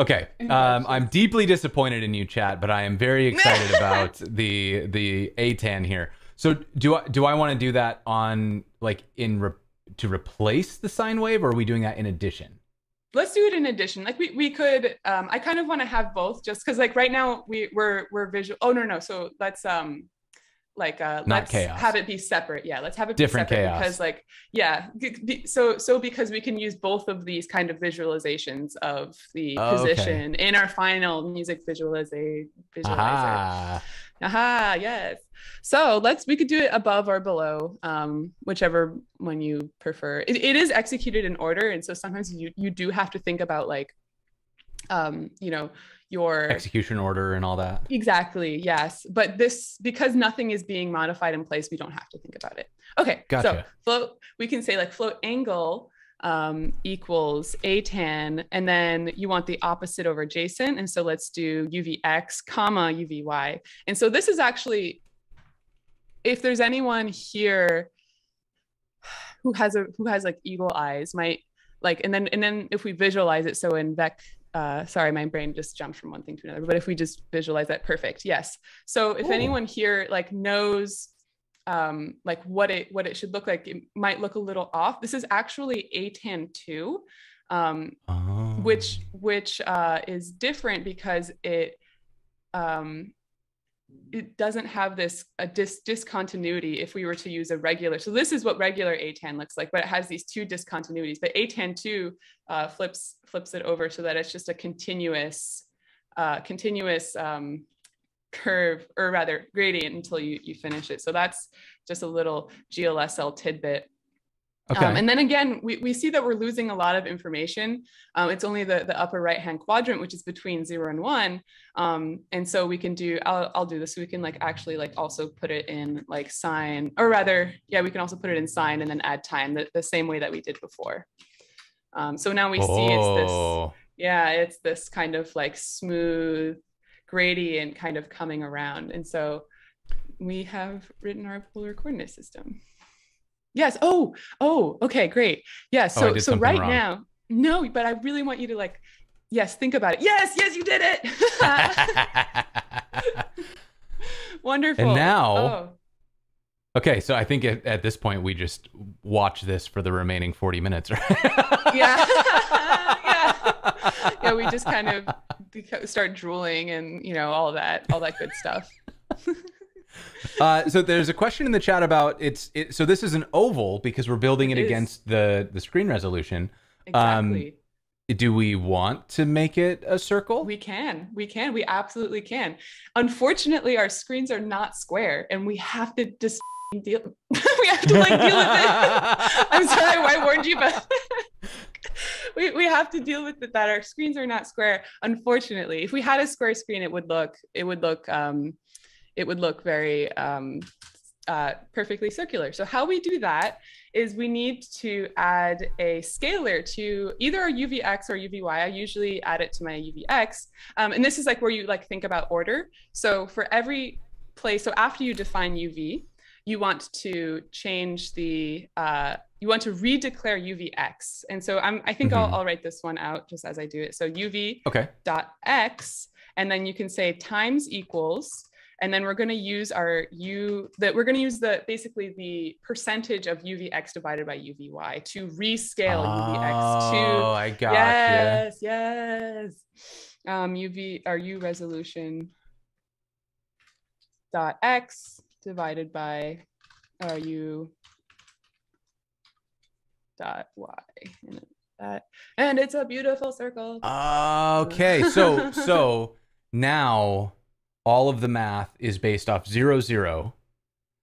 Okay. Um, I'm deeply disappointed in you, chat, but I am very excited about the the ATAN here. So do I do I want to do that on like in re- to replace the sine wave, or are we doing that in addition? Let's do it in addition. Like we, we could um I kind of want to have both just because like right now we we're we're visual oh no no so let's um like uh Not let's chaos. have it be separate yeah let's have it Different be separate chaos. because like yeah so so because we can use both of these kind of visualizations of the Oh, okay. position in our final music visualiza- visualizer Aha. Aha, yes. So let's we could do it above or below, um, whichever one you prefer. It, it is executed in order, and so sometimes you you do have to think about like, um, you know, your Execution order and all that. exactly yes. But this because nothing is being modified in place, we don't have to think about it. Okay, so float we can say like float angle um, equals a tan, and then you want the opposite over adjacent. And so let's do UVX comma UVY. And so this is actually, if there's anyone here who has a who has like eagle eyes, might like, and then and then if we visualize it, so in Vec. Uh, sorry, my brain just jumped from one thing to another. But if we just visualize that, perfect. Yes. So if Ooh. anyone here like knows um, like what it what it should look like. It might look a little off. This is actually ATAN two, um, Oh. which which uh, is different because it um, it doesn't have this a dis- discontinuity if we were to use a regular. So this is what regular ATAN looks like, but it has these two discontinuities. But ATAN two uh, flips flips it over so that it's just a continuous uh, continuous um, curve or rather gradient until you you finish it. So that's just a little GLSL tidbit. Okay. Um, and then again, we, we see that we're losing a lot of information. Um, it's only the, the upper right hand quadrant, which is between zero and one. Um, and so we can do, I'll, I'll do this. So we can like actually like also put it in like sine, or rather, yeah, we can also put it in sine and then add time the, the same way that we did before. Um, so now we see it's this, Oh. yeah, it's this kind of like smooth gradient kind of coming around. And so we have written our polar coordinate system. Yes. Oh, oh, okay, great. Yes. Oh, I So, did so right wrong. now, no, but I really want you to like, yes, think about it. Yes, yes, you did it. Wonderful. And now- oh, okay, so I think at, at this point we just watch this for the remaining 40 minutes, right? yeah, yeah, yeah. We just kind of start drooling and you know all that, all that good stuff. Uh, so there's a question in the chat about it's it, so this is an oval because we're building it, It against the the screen resolution. Um, Exactly. Do we want to make it a circle? We can. We can. We absolutely can. Unfortunately, our screens are not square and we have to just deal we have to like deal with it. I'm sorry, I warned you, but we, we have to deal with it that our screens are not square. Unfortunately, if we had a square screen, it would look it would look um it would look very um uh, perfectly circular. So how we do that is we need to add a scalar to either a UVX or UVY. I usually add it to my UVX. Um, and this is like where you like think about order. So for every place, so after you define UV, you want to change the, uh, you want to redeclare UVX. And so I'm, I think Mhm. I'll, I'll write this one out just as I do it. So UV okay. dot x and then you can say times equals and then we're going to use our u that we're going to use the basically the percentage of uvx divided by uvy to rescale uvx to. Oh, I got yes yes. Um uv or u resolution dot x divided by uh, u dot y. And that and it's a beautiful circle. Okay, so so now all of the math is based off zero zero,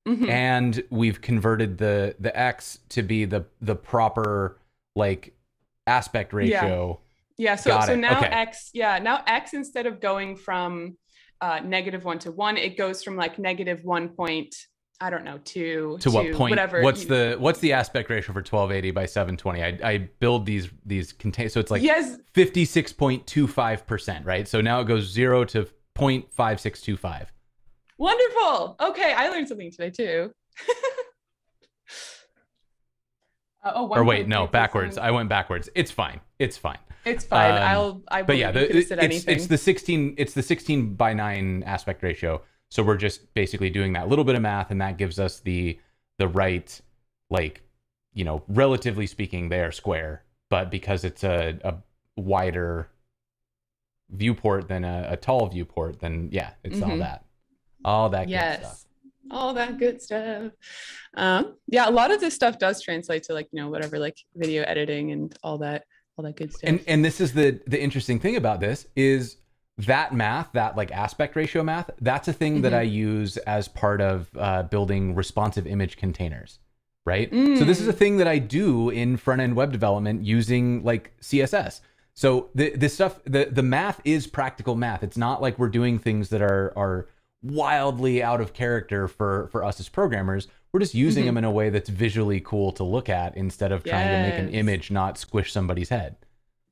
Mhm. and we've converted the the x to be the the proper like aspect ratio Yeah. yeah So Got so it. now Okay. x yeah now x instead of going from uh, negative one to one, it goes from like negative one point I don't know two to what point whatever. what's you- the what's the aspect ratio for 1280 by 720 i, I build these these contain so it's like yes 56.25% right so now it goes 0 to 0.5625 wonderful. Okay, I learned something today too. Uh, oh, or wait no backwards i went backwards it's fine it's fine It's fine. Um, I'll. I. but yeah the, it's, anything. it's the 16 it's the 16 by 9 aspect ratio so we're just basically doing that little bit of math and that gives us the the right like you know relatively speaking they are square but because it's a, a wider viewport than a, a tall viewport then yeah it's all Mhm. that all that good yes. stuff All that good stuff. Um, yeah, a lot of this stuff does translate to like you know whatever like video editing and all that all that good stuff. and and this is the the interesting thing about this is that math that like aspect ratio math that's a thing that Mhm. i use as part of uh, building responsive image containers right so this is a Mm. thing that i do in front end web development using like css so the this stuff the the math is practical math. It's not like we're doing things that are are wildly out of character for for us as programmers. We're just using Mhm. them in a way that's visually cool to look at instead of trying to make an image not squish somebody's head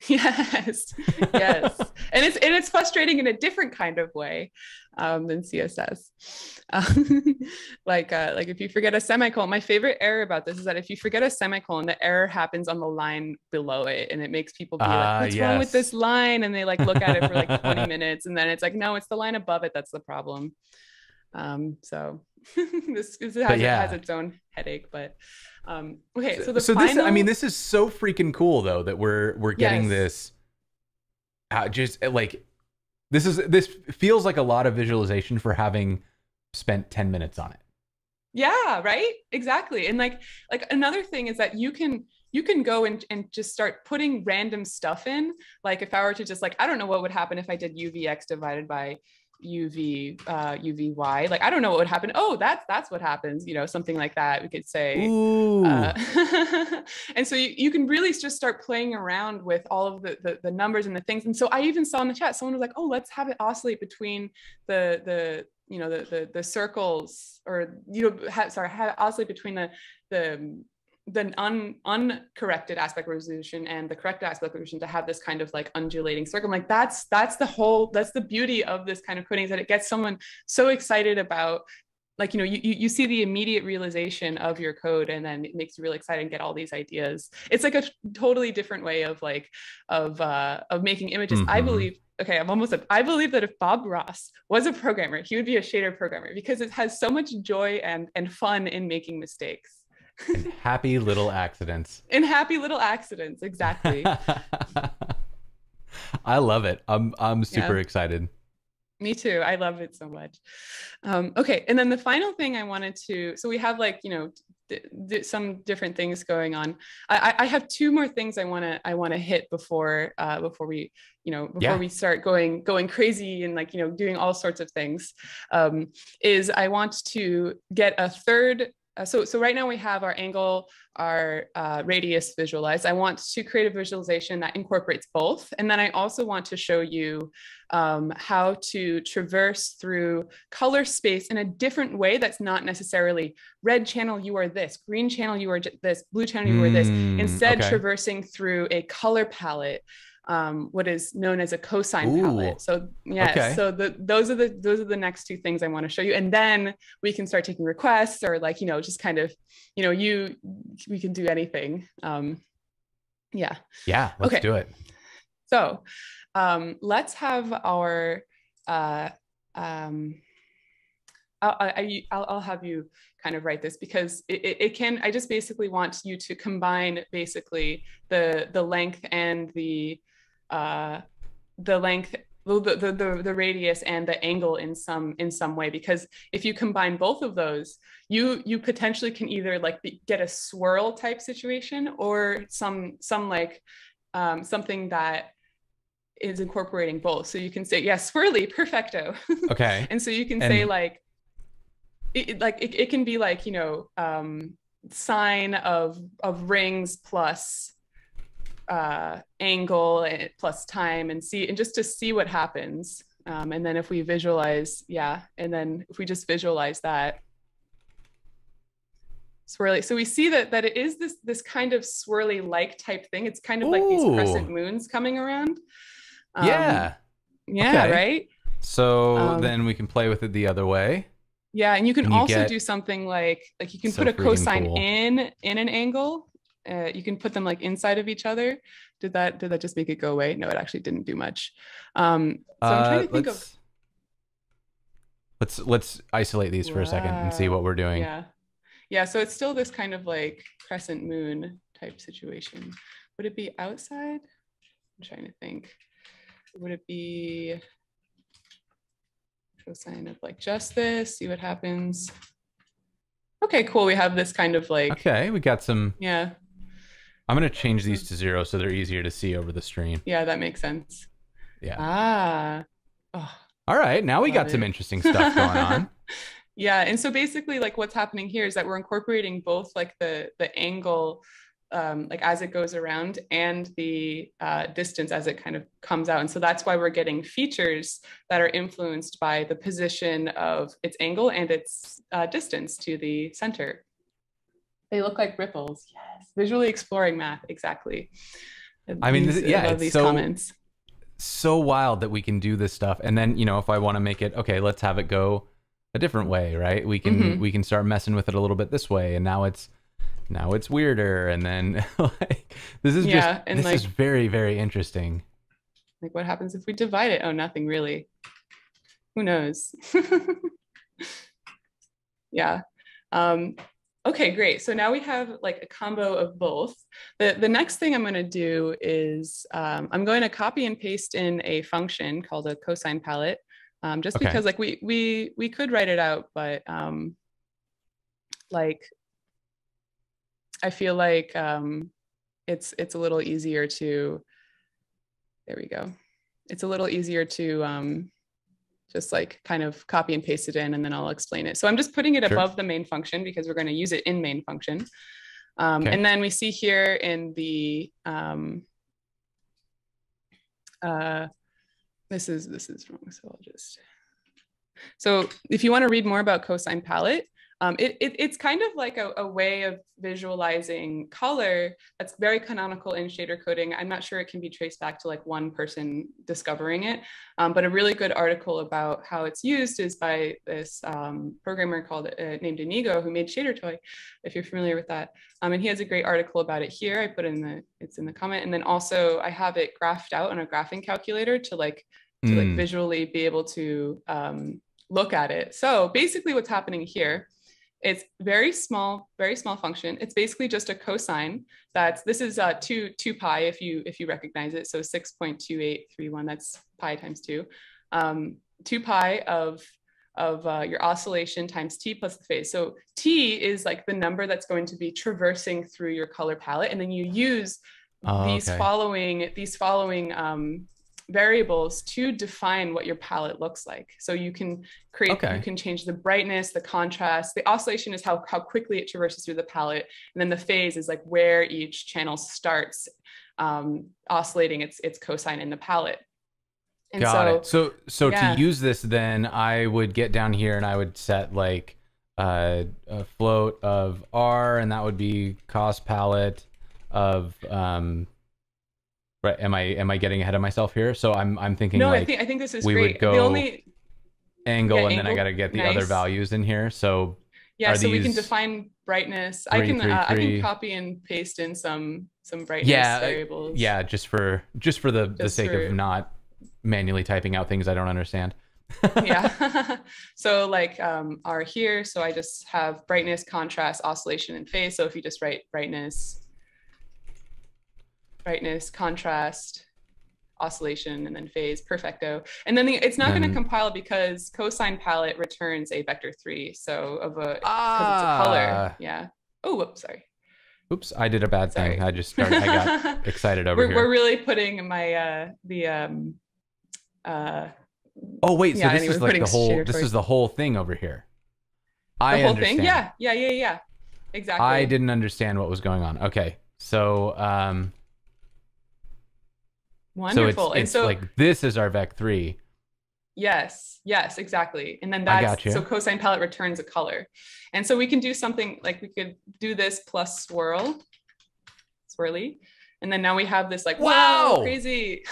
yes, yes, and it's and it's frustrating in a different kind of way um, than CSS. Um, like uh, like if you forget a semicolon, my favorite error about this is that if you forget a semicolon, the error happens on the line below it, and it makes people be Ah, like, "What's wrong with this line?" And they like look at it for like 20 minutes, and then it's like, "No, it's the line above it that's the problem." Um, so this, this has, yeah. it has its own headache, but um, okay. So the so final, this i mean this is so freaking cool though that we're we're getting Yes. this just uh, like this is this feels like a lot of visualization for having spent 10 minutes on it yeah right exactly and like like another thing is that you can you can go and, and just start putting random stuff in like if i were to just like i don't know what would happen if i did uvx divided by uv uh uvy like i don't know what would happen. Oh that's that's what happens you know something like that we could say uh, and so you, you can really just start playing around with all of the, the the numbers and the things. And so i even saw in the chat someone was like oh let's have it oscillate between the the you know the the, the circles or you know ha, sorry have it oscillate between the the the un, uncorrected aspect resolution and the correct aspect resolution to have this kind of like undulating circle. I'm like that's that's the whole that's the beauty of this kind of coding is that it gets someone so excited about like you know you, you see the immediate realization of your code and then it makes you really excited and get all these ideas it's like a totally different way of like of uh of making images i Mhm. believe okay i'm almost i believe that if bob ross was a programmer he would be a shader programmer because it has so much joy and and fun in making mistakes and happy little accidents in happy little accidents exactly i love it i'm i'm super Yeah. excited Me too. I love it so much. Um, okay, and then the final thing I wanted to, so we have like you know d- d- some different things going on. I, I- I have two more things I want to I want to hit before uh, before we you know before Yeah. we start going going crazy and like you know doing all sorts of things. Um, is I want to get a third. Uh, so so right now we have our angle, our uh, radius visualized. I want to create a visualization that incorporates both, and then I also want to show you um, how to traverse through color space in a different way that's not necessarily red channel you are this green channel you are this blue channel you are this Mm, instead okay. traversing through a color palette um, what is known as a cosine Ooh. palette so yeah, Okay. so the, those are the those are the next two things i want to show you and then we can start taking requests or like you know just kind of you know you we can do anything um, yeah yeah let's Okay. do it so um, let's have our, uh, um, I'll, I, I- I'll, I'll have you kind of write this because it, it, it can, I just basically want you to combine basically the, the length and the, uh, the length, the, the, the, the radius and the angle in some, in some way, because if you combine both of those, you, you potentially can either like be, get a swirl type situation or some, some like, um, something that is incorporating both. So you can say, yes, swirly, perfecto. okay and so you can say like, it, it- like it, it can be like, you know, um, sine of, of rings plus uh, angle plus time and see and just to see what happens. Um, and then if we visualize, yeah, and then if we just visualize that swirly, so we see that that it is this this kind of swirly like type thing. It's kind of Ooh. like these crescent moons coming around. Um, yeah. Yeah. Okay. Right. So um, then we can play with it the other way. Yeah, and you can and you also do something like like you can so put a cosine cool. in in an angle. Uh, you can put them like inside of each other. Did that did that just make it go away? No, it actually didn't do much. Um, so I'm trying to uh, think let's, of. Let's let's isolate these for wow. a second and see what we're doing. Yeah, yeah. So it's still this kind of like crescent moon type situation. Would it be outside? I'm trying to think. Would it be cosine of like just this, see what happens. Okay, cool. We have this kind of like. Okay, we got some. Yeah. I'm going to change these to zero so they're easier to see over the stream. Yeah, that makes sense. Yeah. Ah. Oh, All right, now we got it. some interesting stuff going on. yeah, and so basically like what's happening here is that we're incorporating both like the the angle um, like as it goes around and the uh, distance as it kind of comes out. And so that's why we're getting features that are influenced by the position of its angle and its uh, distance to the center. They look like ripples. Yes. Visually exploring math. Exactly. I mean, these, yeah, I these so, comments. So wild that we can do this stuff. And then, you know, if I want to make it, okay, let's have it go a different way, right? We can, mm-hmm. we can start messing with it a little bit this way. And now it's, now it's weirder and then like this is yeah, just and this like, is very very interesting like what happens if we divide it oh nothing really who knows yeah um okay great so now we have like a combo of both the the next thing i'm going to do is um, i'm going to copy and paste in a function called a cosine palette um, just okay. because like we we we could write it out but um like I feel like um, it's it's a little easier to. There we go. It's a little easier to um, just like kind of copy and paste it in, and then I'll explain it. So I'm just putting it sure. above the main function because we're going to use it in main function. Um, okay. And then we see here in the um, uh, this is this is wrong. So I'll just. So if you want to read more about cosine palette, um, it, it, it's kind of like a, a, way of visualizing color that's very canonical in shader coding. I'm not sure it can be traced back to like one person discovering it, um, but a really good article about how it's used is by this um, programmer called uh, named Inigo who made ShaderToy, if you're familiar with that. Um, and he has a great article about it here. I put in the it's in the comment, and then also I have it graphed out on a graphing calculator to like to mm. like hmm. visually be able to um, look at it. So basically, what's happening here it's very small, very small function. It's basically just a cosine. That's this is uh, two two pi if you if you recognize it. So six point two eight three one. That's pi times two. Um, two pi of of uh, your oscillation times t plus the phase. So t is like the number that's going to be traversing through your color palette, and then you use oh, these okay. following these following um, variables to define what your palette looks like. So you can create, okay. you can change the brightness, the contrast. The oscillation is how, how quickly it traverses through the palette. And then the phase is like where each channel starts um, oscillating its, its cosine in the palette. And Got so, it. So, so yeah. to use this, then I would get down here and I would set like uh, a float of R, and that would be cost palette of um, Right? Am I am I getting ahead of myself here? So I'm I'm thinking. No, like I think I think this is we great. would go the only angle, yeah, and angle. then I got to get the nice. other values in here. So yeah, so we can define brightness. Three, I can three, uh, I can copy and paste in some some brightness yeah, variables. Yeah, just for just for the just the sake for... of not manually typing out things I don't understand. yeah. so like um, are here. So I just have brightness, contrast, oscillation, and phase. So if you just write brightness, brightness, contrast, oscillation, and then phase, perfecto. And then the, it's not going to compile because cosine palette returns a vector three. So of a, ah. it's a color. Ah. Yeah. Oh, whoops, sorry. Oops, I did a bad sorry. thing. I just started, I got excited over we're, here. We're really putting my, uh, the, um, uh, Oh wait, so yeah, this is like the whole. This is the whole thing over here. The I whole understand. thing, yeah, yeah, yeah, yeah, exactly. I didn't understand what was going on. Okay, so um, Wonderful. So it's, and it's so like this is our Vec three. Yes, yes, exactly. And then that's so cosine palette returns a color. And so we can do something like we could do this plus swirl, swirly. And then now we have this like, wow, Wow. crazy.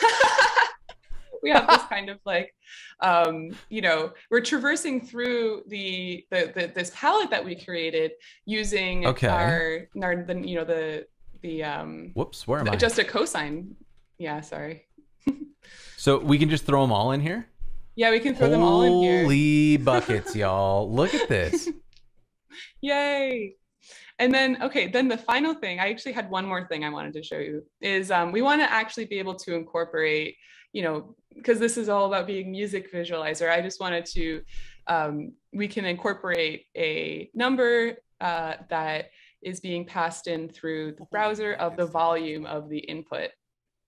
we have this kind of like, um, you know, we're traversing through the, the, the this palette that we created using Okay. our, our, the, you know, the, the, um, Whoops, where am I? just a cosine. Yeah, sorry. so we can just throw them all in here. Yeah, we can throw them all in here. Holy buckets, y'all! Look at this. Yay. And then, okay, then the final thing, I actually had one more thing I wanted to show you is um, we want to actually be able to incorporate, you know, because this is all about being music visualizer. I just wanted to, um, we can incorporate a number uh, that is being passed in through the browser of the volume of the input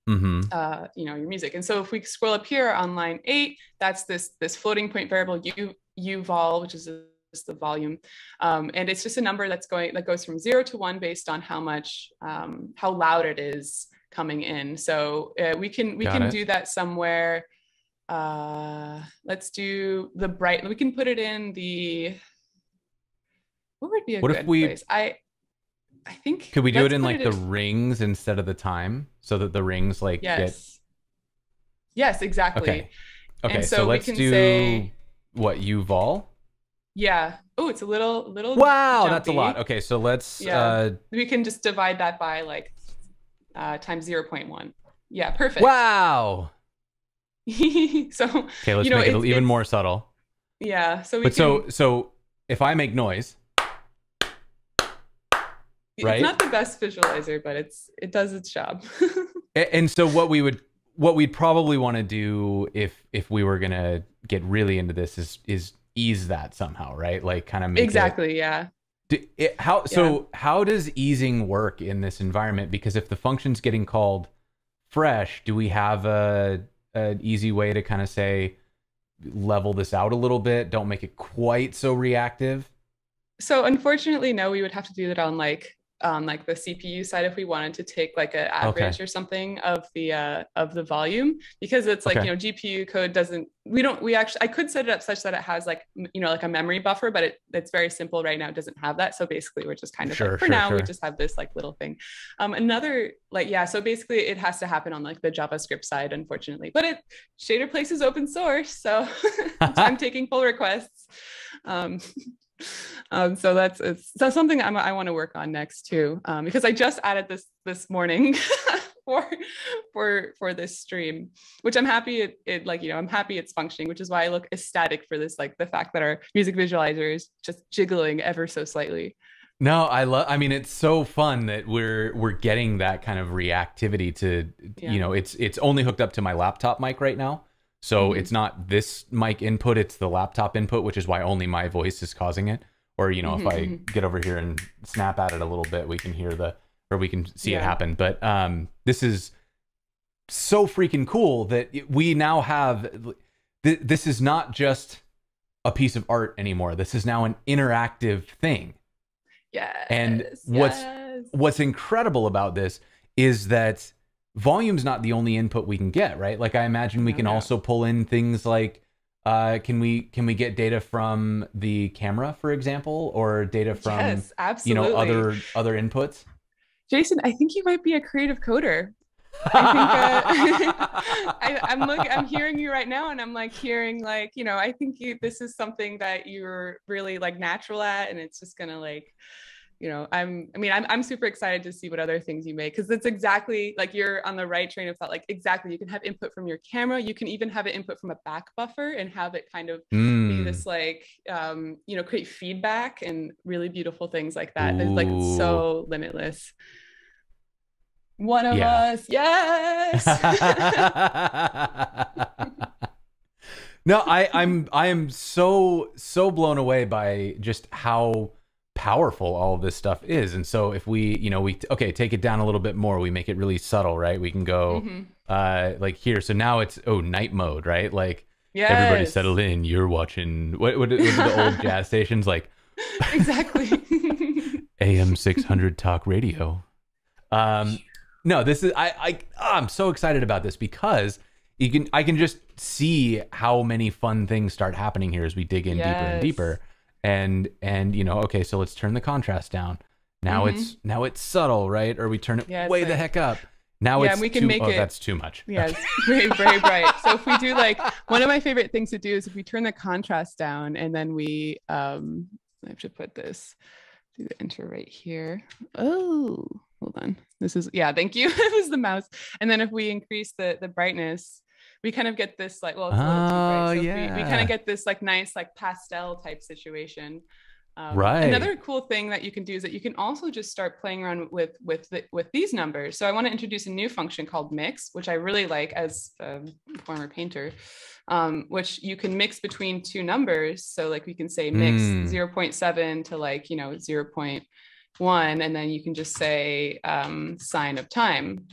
Mm-hmm. uh, you know, your music. And so if we scroll up here on line eight, that's this this floating point variable u u vol, which is just the volume, um, and it's just a number that's going that goes from zero to one based on how much um, how loud it is coming in. So uh, we can we Got can it. do that somewhere. Uh, let's do the bright. We can put it in the. What would be a What if good we- place? I I think. Could we do it in like the rings instead of the time, so that the rings like Yes. Yes, exactly. okay? Okay, And so, so we let's can do say- what U vol. Yeah. Oh, it's a little little. Wow, that's a lot. Okay, so let's. Yeah. uh We can just divide that by like uh, times zero point one. Yeah, perfect. Wow. so Okay, let's You know, make it even more subtle. yeah, so we But can. so so if I make noise, right? It's not the best visualizer, but it's it does its job. And so what we would what we'd probably want to do if if we were gonna get really into this is is ease that somehow, right? Like kind of make it- exactly. Yeah. D- it- how so how does easing work in this environment? Because if the function's getting called fresh, do we have a an easy way to kind of say level this out a little bit? Don't make it quite so reactive. So unfortunately, no, we would have to do that on like on like the CPU side if we wanted to take like an average or something of the uh, of the volume because it's like Okay. you know GPU code doesn't we don't we actually I could set it up such that it has like you know like a memory buffer but it it's very simple right now it doesn't have that. So basically we're just kind of Sure, like for sure, now we just have this like little thing. Um another like yeah so basically it has to happen on like the JavaScript side unfortunately but it shader place is open source so I'm taking pull requests. Um um, so that's it's so something I'm, I want to work on next too, um, because I just added this this morning for for for this stream, which I'm happy it, it like you know I'm happy it's functioning, which is why I look ecstatic for this like the fact that our music visualizer is just jiggling ever so slightly. No, I love. I mean, it's so fun that we're we're getting that kind of reactivity to Yeah. you know it's it's only hooked up to my laptop mic right now, so it's not this mic input. It's the laptop input, which is why only my voice is causing it. Or you know, if I mhm. get over here and snap at it a little bit, we can hear the or we can see it happen. But um, this is so freaking cool that we now have. Th- this is not just a piece of art anymore. This is now an interactive thing Yes. And what's- yes. what's incredible about this is that volume's not the only input we can get, right? Like I imagine we can no. also pull in things like uh, can we can we get data from the camera, for example, or data from yes, you know other other inputs? Jason, I think you might be a creative coder. I think uh, I, I'm looking, I'm hearing you right now, and I'm like hearing like you know, I think you, this is something that you're really like natural at, and it's just gonna like, you know, I'm, I mean, I'm, I'm super excited to see what other things you make because it's exactly like you're on the right train of thought. Like exactly, you can have input from your camera, you can even have it input from a back buffer and have it kind of be Mm. this like um you know create feedback and really beautiful things like that It's like it's so limitless one of Yeah. us yes no, I, I'm I am so so blown away by just how powerful all of this stuff is. And so if we, you know, we okay, take it down a little bit more, we make it really subtle, right? We can go Mhm. uh like here. So now it's oh night mode, right? Like yes everybody settle in. You're watching what what, what are the old jazz stations like exactly AM 600 talk radio. Um no, this is I I oh, I'm so excited about this because you can I can just see how many fun things start happening here as we dig in deeper and deeper. And and you know, okay, so let's turn the contrast down. Now Mhm. it's now it's subtle, right? Or we turn it Yeah, way the heck up. Now Yeah, it's and we can too, make oh, it- that's too much. Yes, very, very bright. So if we do like one of my favorite things to do is if we turn the contrast down and then we um I have to put this do the enter right here. Oh, hold on. This is yeah, thank you. it was the mouse. And then if we increase the the brightness, we kind of get this like well, it's a little too bright. Oh, So if we, we kind of get this like nice like pastel type situation. Um, Right. Another cool thing that you can do is that you can also just start playing around with with the, with these numbers. So I want to introduce a new function called mix, which I really like as a former painter, um, which you can mix between two numbers. So like we can say mix Mm. 0.7 to like you know 0.1, and then you can just say um, sine of time.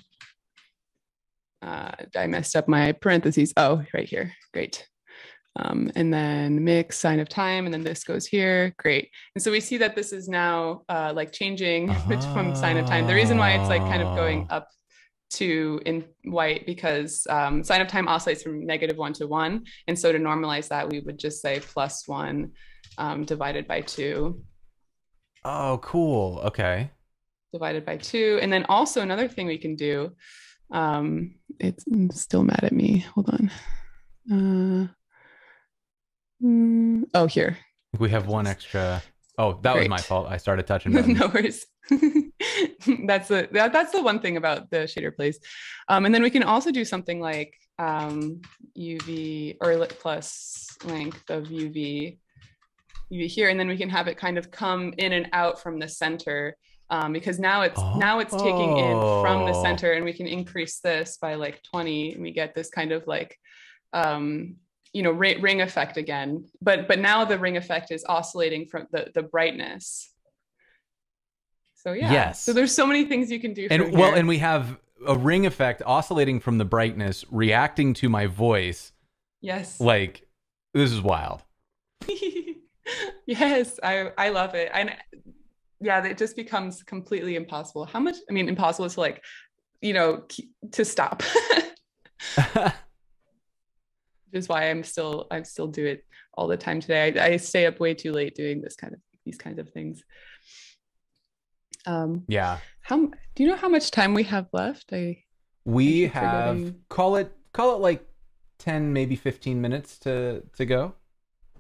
Uh, I messed up my parentheses. Oh, right here. Great. Um, and then mix sine of time, and then this goes here. Great. And so we see that this is now uh, like changing from sine of time. The reason why it's like kind of going Oh. up to in white because um, sine of time oscillates from negative one to one. And so to normalize that, we would just say plus one um, divided by two Oh, cool. Okay. divided by two. And then also another thing we can do, um, it's mm, still mad at me. Hold on. Uh, mm, oh, here. We have one extra. Oh, that was my fault. I started touching no worries. that's the that, that's the one thing about the shader place. Um, and then we can also do something like um, UV or li- plus length of UV UV here, and then we can have it kind of come in and out from the center. Um, because now it's now it's taking in from the Oh. center, and we can increase this by like 20, and we get this kind of like um, you know ring, ring effect again but but now the ring effect is oscillating from the the brightness so yeah Yes. so there's so many things you can do and well, here. and we have a ring effect oscillating from the brightness, reacting to my voice. yes Like this is wild. yes i i love it and yeah it just becomes completely impossible how much i mean impossible to like you know to stop which is why i'm still i still do it all the time today I, I stay up way too late doing this kind of these kinds of things um yeah. how do you know how much time we have left i We keep have forgetting. call it call it like 10 maybe 15 minutes to to go.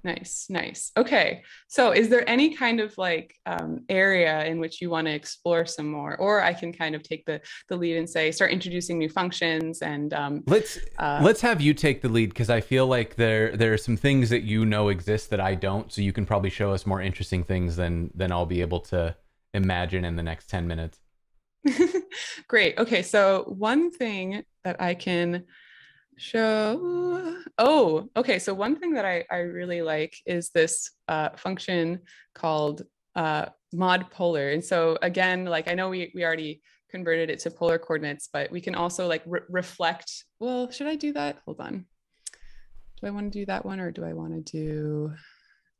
Nice, nice. Okay. So, is there any kind of like um, area in which you want to explore some more, or I can kind of take the the lead and say start introducing new functions and um, Let's uh, let's have you take the lead because I feel like there there are some things that you know exist that I don't, so you can probably show us more interesting things than than I'll be able to imagine in the next 10 minutes. Great. Okay. So, one thing that I can show. Oh, okay. So, one thing that I, I really like is this uh, function called uh, mod polar. And so, again, like I know we, we already converted it to polar coordinates, but we can also like re- reflect. Well, should I do that? Hold on. Do I want to do that one or do I want to do?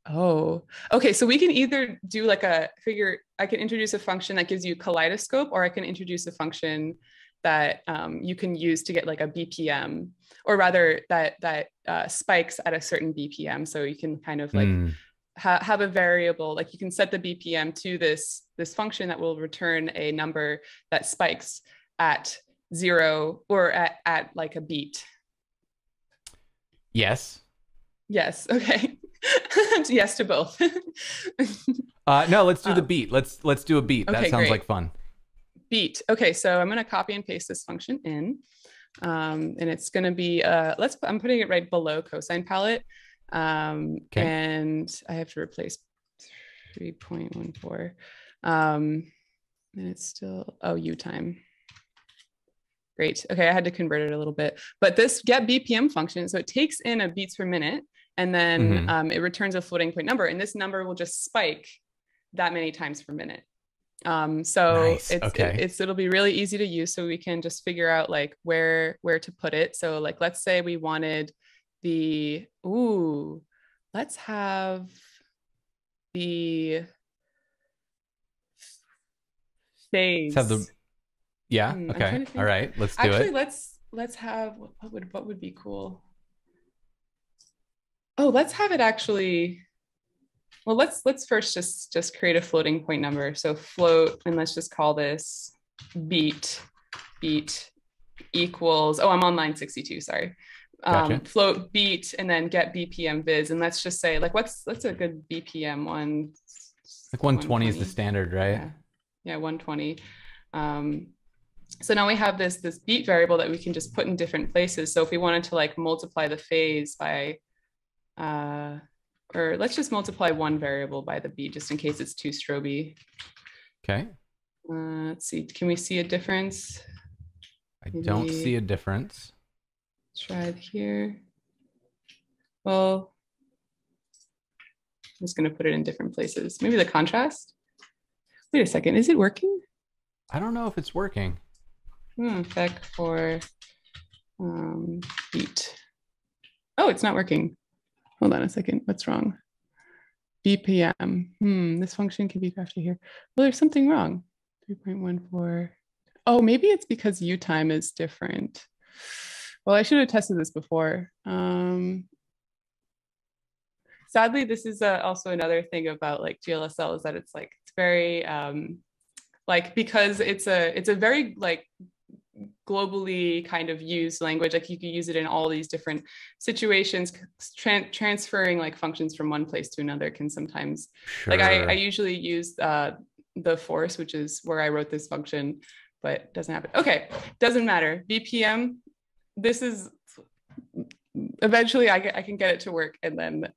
Oh, okay. So we can either do like a figure, I can introduce a function that gives you kaleidoscope, or I can introduce a function that um, you can use to get like a BPM, or rather that that uh, spikes at a certain BPM. So you can kind of like Mm. ha- have a variable, like you can set the BPM to this this function that will return a number that spikes at zero or at at like a beat. Yes. Yes. Okay. yes to both. Uh, no, let's do the Um, beat. Let's let's do a beat. that sounds great. like fun. Beat. Okay, so I'm going to copy and paste this function in. Um, and it's going to be, uh, let's, I'm putting it right below cosine palette. Um, Okay. And I have to replace 3.14. Um, and it's still, oh, U time. Great. Okay, I had to convert it a little bit. But this get BPM function, so it takes in a beats per minute and then Mhm. um, it returns a floating point number. And this number will just spike that many times per minute. Um, so Nice, it's okay. it's it'll be really easy to use. So we can just figure out like where where to put it. So like let's say we wanted the ooh, let's have the phase. have the- Yeah. Hmm, okay. All right. Let's do Actually, it. let's let's have what would what would be cool. Oh, let's have it actually. Well, let's let's first just just create a floating point number. So float, and let's just call this beat beat equals. Oh, I'm on line 62. Sorry. Um, Float beat and then get BPM viz, and let's just say like what's what's a good BPM one? Like 120 is the standard, right? Yeah, yeah 120. Um, so now we have this this beat variable that we can just put in different places. So if we wanted to like multiply the phase by, uh, or let's just multiply one variable by the b just in case it's too stroby. Okay. Uh, let's see, can we see a difference? I don't see a difference. Try it here. Well, I'm just gonna put it in different places. Maybe the contrast. Wait a second, is it working? I don't know if it's working. Hmm, spec for um, beat. Oh, it's not working. Hold on a second. What's wrong? BPM. Hmm, this function can be crafted here. Well, there's something wrong. 3.14. Oh, maybe it's because U time is different. Well, I should have tested this before. Um, sadly, this is uh, also another thing about like GLSL is that it's like it's very um, like because it's a it's a very like globally kind of used language like you could use it in all these different situations Tran- transferring like functions from one place to another can sometimes Sure. like I, I usually use uh, the force which is where i wrote this function but it doesn't happen. Okay doesn't matter. Bpm this is eventually I, get, I can get it to work and then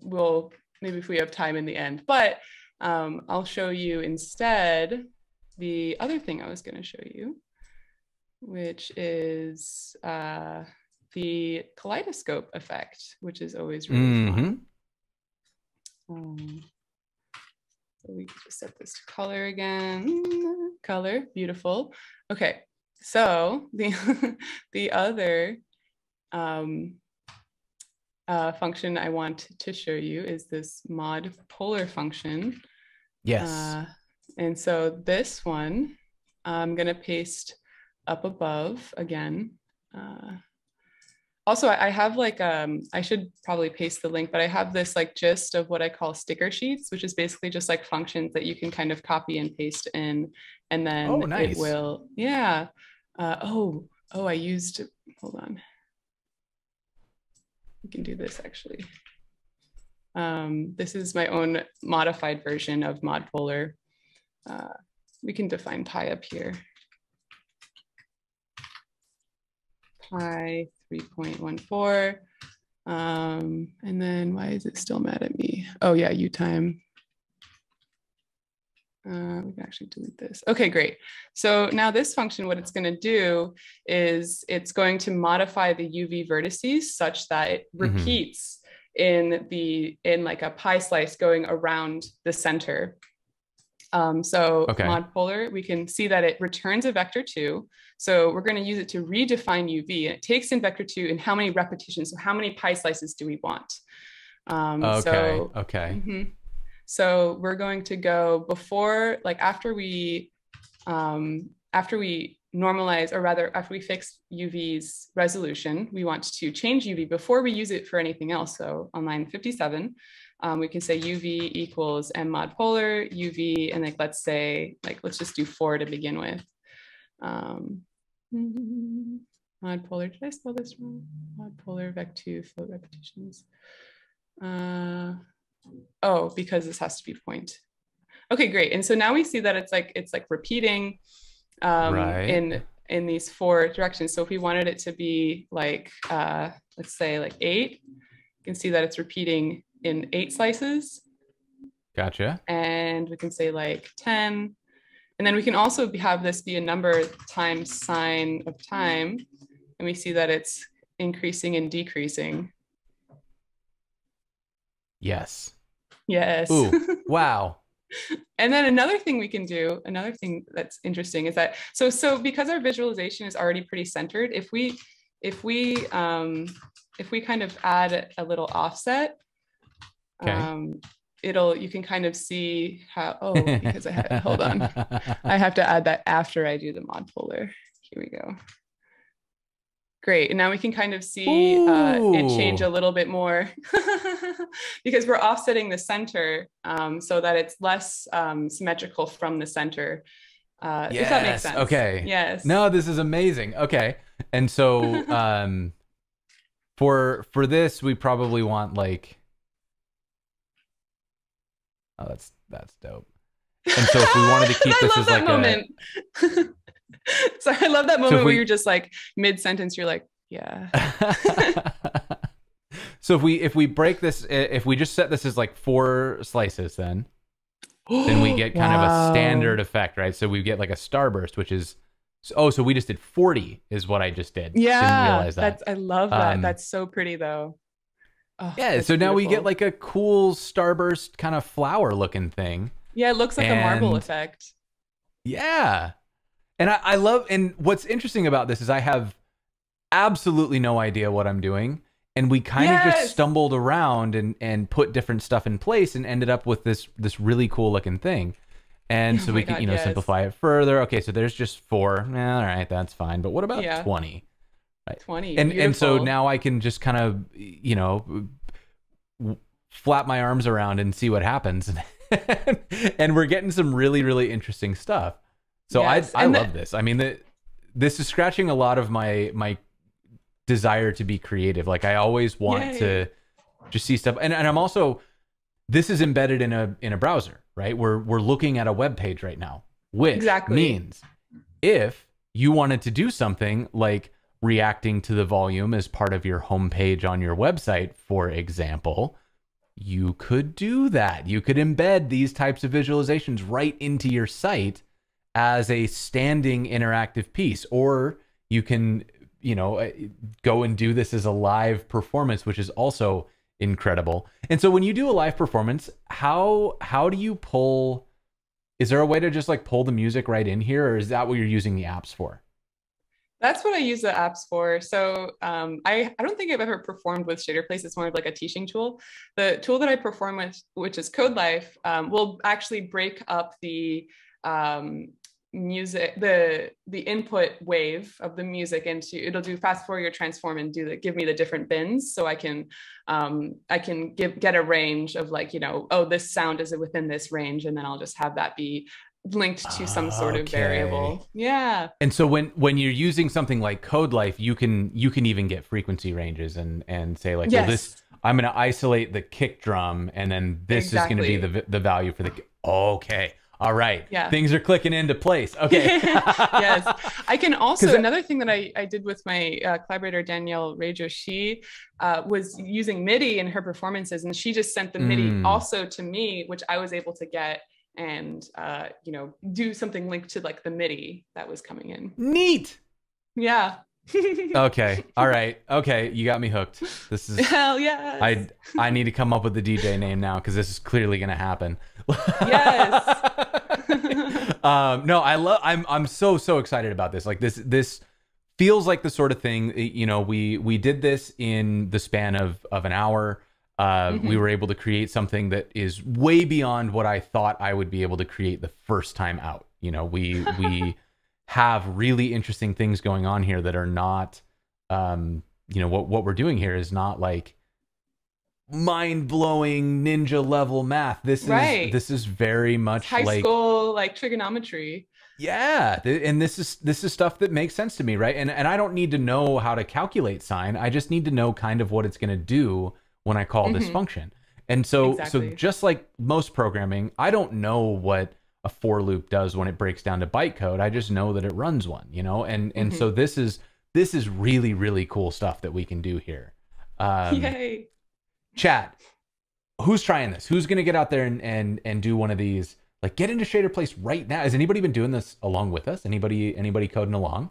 we'll maybe if we have time in the end. But um, i'll show you instead the other thing i was going to show you which is uh, the kaleidoscope effect which is always really Mhm. fun um, so we can just set this to color again. Color, beautiful. Okay, so the the other um, uh, function I want to show you is this mod polar function. Yes. Uh, and so this one, I'm gonna paste up above again. Uh, also, I I have like, um, I should probably paste the link, but I have this like gist of what I call sticker sheets, which is basically just like functions that you can kind of copy and paste in, and then Oh, nice. it will, yeah. Uh, oh, oh, I used, hold on. We can do this actually. Um, this is my own modified version of mod polar. Uh, we can define pi up here. Pi 3.14. Um, and then why is it still mad at me? Oh yeah, U time. Uh, we can actually delete this. Okay, great. So now this function, what it's going to do is it's going to modify the UV vertices such that it Mhm. repeats in the in like a pie slice going around the center. Um, so Okay. mod polar, we can see that it returns a vector two. So we're going to use it to redefine UV, and it takes in vector two and how many repetitions. So how many pie slices do we want? Um, okay. So okay. Mhm. So we're going to go before, like after we, um, after we normalize, or rather after we fix UV's resolution, we want to change UV before we use it for anything else. So on line 57, um, we can say UV equals M mod polar, UV, and like, let's say, like, let's just do four to begin with. Um, mod polar, did I spell this wrong? Mod polar, vec2, float repetitions. Uh, oh, because this has to be point. Okay, great. And so now we see that it's like it's like repeating um, Right. in in these four directions. So if we wanted it to be like uh, let's say like eight, you can see that it's repeating in eight slices, Gotcha. and we can say like ten, and then we can also have this be a number times sine of time, and we see that it's increasing and decreasing. Yes. Yes. Ooh. Wow. And then another thing we can do, another thing that's interesting is that so so because our visualization is already pretty centered, if we if we um, if we kind of add a little offset, Okay. um, it'll you can kind of see how oh because I had hold on I have to add that after I do the mod polar. Here we go. Great. And now we can kind of see uh, it change a little bit more because we're offsetting the center um, so that it's less um, symmetrical from the center. Uh, yes. If that makes sense. Okay. Yes. No, this is amazing. Okay. And so um, for for this, we probably want like Oh, that's that's dope. And so if we wanted to keep this as like moment. a so I love that moment so where you're just like mid sentence, you're like, yeah. so if we if we break this, if we just set this as like four slices, then then we get kind wow. of a standard effect, right? So we get like a starburst, which is oh, so we just did 40 is what I just did. Yeah, that. that's I love that. Um, that's so pretty though. Oh, yeah, so now we get like a cool starburst kind of flower looking thing. Yeah, it looks like and, a marble effect. Yeah. And I, I love and what's interesting about this is I have absolutely no idea what I'm doing. And we kind yes! of just stumbled around and, and put different stuff in place and ended up with this this really cool looking thing. And oh so we God, can, you know, yes. simplify it further. Okay, so there's just four. Eh, all right, that's fine. But what about yeah. 20? Right. 20. And beautiful. and so now I can just kind of, you know, flap my arms around and see what happens. and we're getting some really really interesting stuff. So yes. I I love the, this. I mean, the, this is scratching a lot of my my desire to be creative. Like I always want Yay. to just see stuff, and and I'm also this is embedded in a in a browser, right? We're we're looking at a web page right now, which exactly. means if you wanted to do something like reacting to the volume as part of your homepage on your website, for example, you could do that. You could embed these types of visualizations right into your site as a standing interactive piece or you can you know uh, go and do this as a live performance which is also incredible and so when you do a live performance how how do you pull is there a way to just like pull the music right in here or is that what you're using the apps for that's what I use the apps for. So um, I, I don't think I've ever performed with ShaderPlace. It's more of like a teaching tool. The tool that I perform with, which is KodeLife, um, will actually break up the um, music the the input wave of the music into it'll do fast Fourier transform and do the give me the different bins so i can um i can give get a range of like you know oh this sound is within this range and then i'll just have that be linked to some sort of variable yeah and so when when you're using something like KodeLife, you can you can even get frequency ranges and and say like yes. well this i'm going to isolate the kick drum and then this exactly. is going to be the the value for the okay all right. Yeah. Things are clicking into place. Okay. yes. I can also, another thing that I, I did with my uh, collaborator, Danielle Rajo, she uh, was using MIDI in her performances and she just sent the MIDI mm. also to me, which I was able to get and, uh, you know, do something linked to like the MIDI that was coming in. Neat. Yeah. okay. All right. Okay. You got me hooked. This is hell yeah. I I need to come up with the DJ name now because this is clearly gonna happen. yes. um, no, I love. I'm I'm so so excited about this. Like this this feels like the sort of thing. You know, we we did this in the span of of an hour. Uh, mm-hmm. We were able to create something that is way beyond what I thought I would be able to create the first time out. You know, we we have really interesting things going on here that are not. Um, you know what what we're doing here is not like mind blowing ninja level math. This right. is this is very much high like, school like trigonometry. Yeah, and this is this is stuff that makes sense to me, right? And and I don't need to know how to calculate sine. I just need to know kind of what it's going to do when I call mm-hmm. this function. And so exactly. so just like most programming, I don't know what a for loop does when it breaks down to bytecode. I just know that it runs one, you know? And and mm-hmm. so this is this is really really cool stuff that we can do here. Um, Yay chat who's trying this who's going to get out there and, and and do one of these like get into ShaderPlace right now has anybody been doing this along with us anybody anybody coding along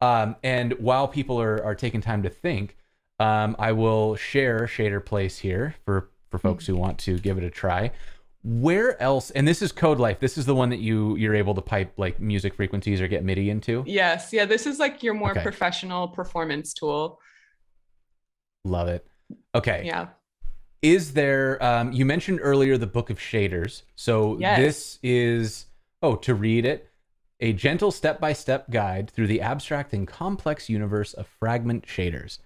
um, and while people are, are taking time to think um, i will share ShaderPlace here for for folks who want to give it a try where else and this is KodeLife. this is the one that you you're able to pipe like music frequencies or get midi into yes yeah this is like your more okay. professional performance tool Love it. Okay. Yeah. is there? Um, you mentioned earlier the Book of Shaders. So Yes. this is oh to read it. A gentle step-by-step guide through the abstract and complex universe of fragment shaders.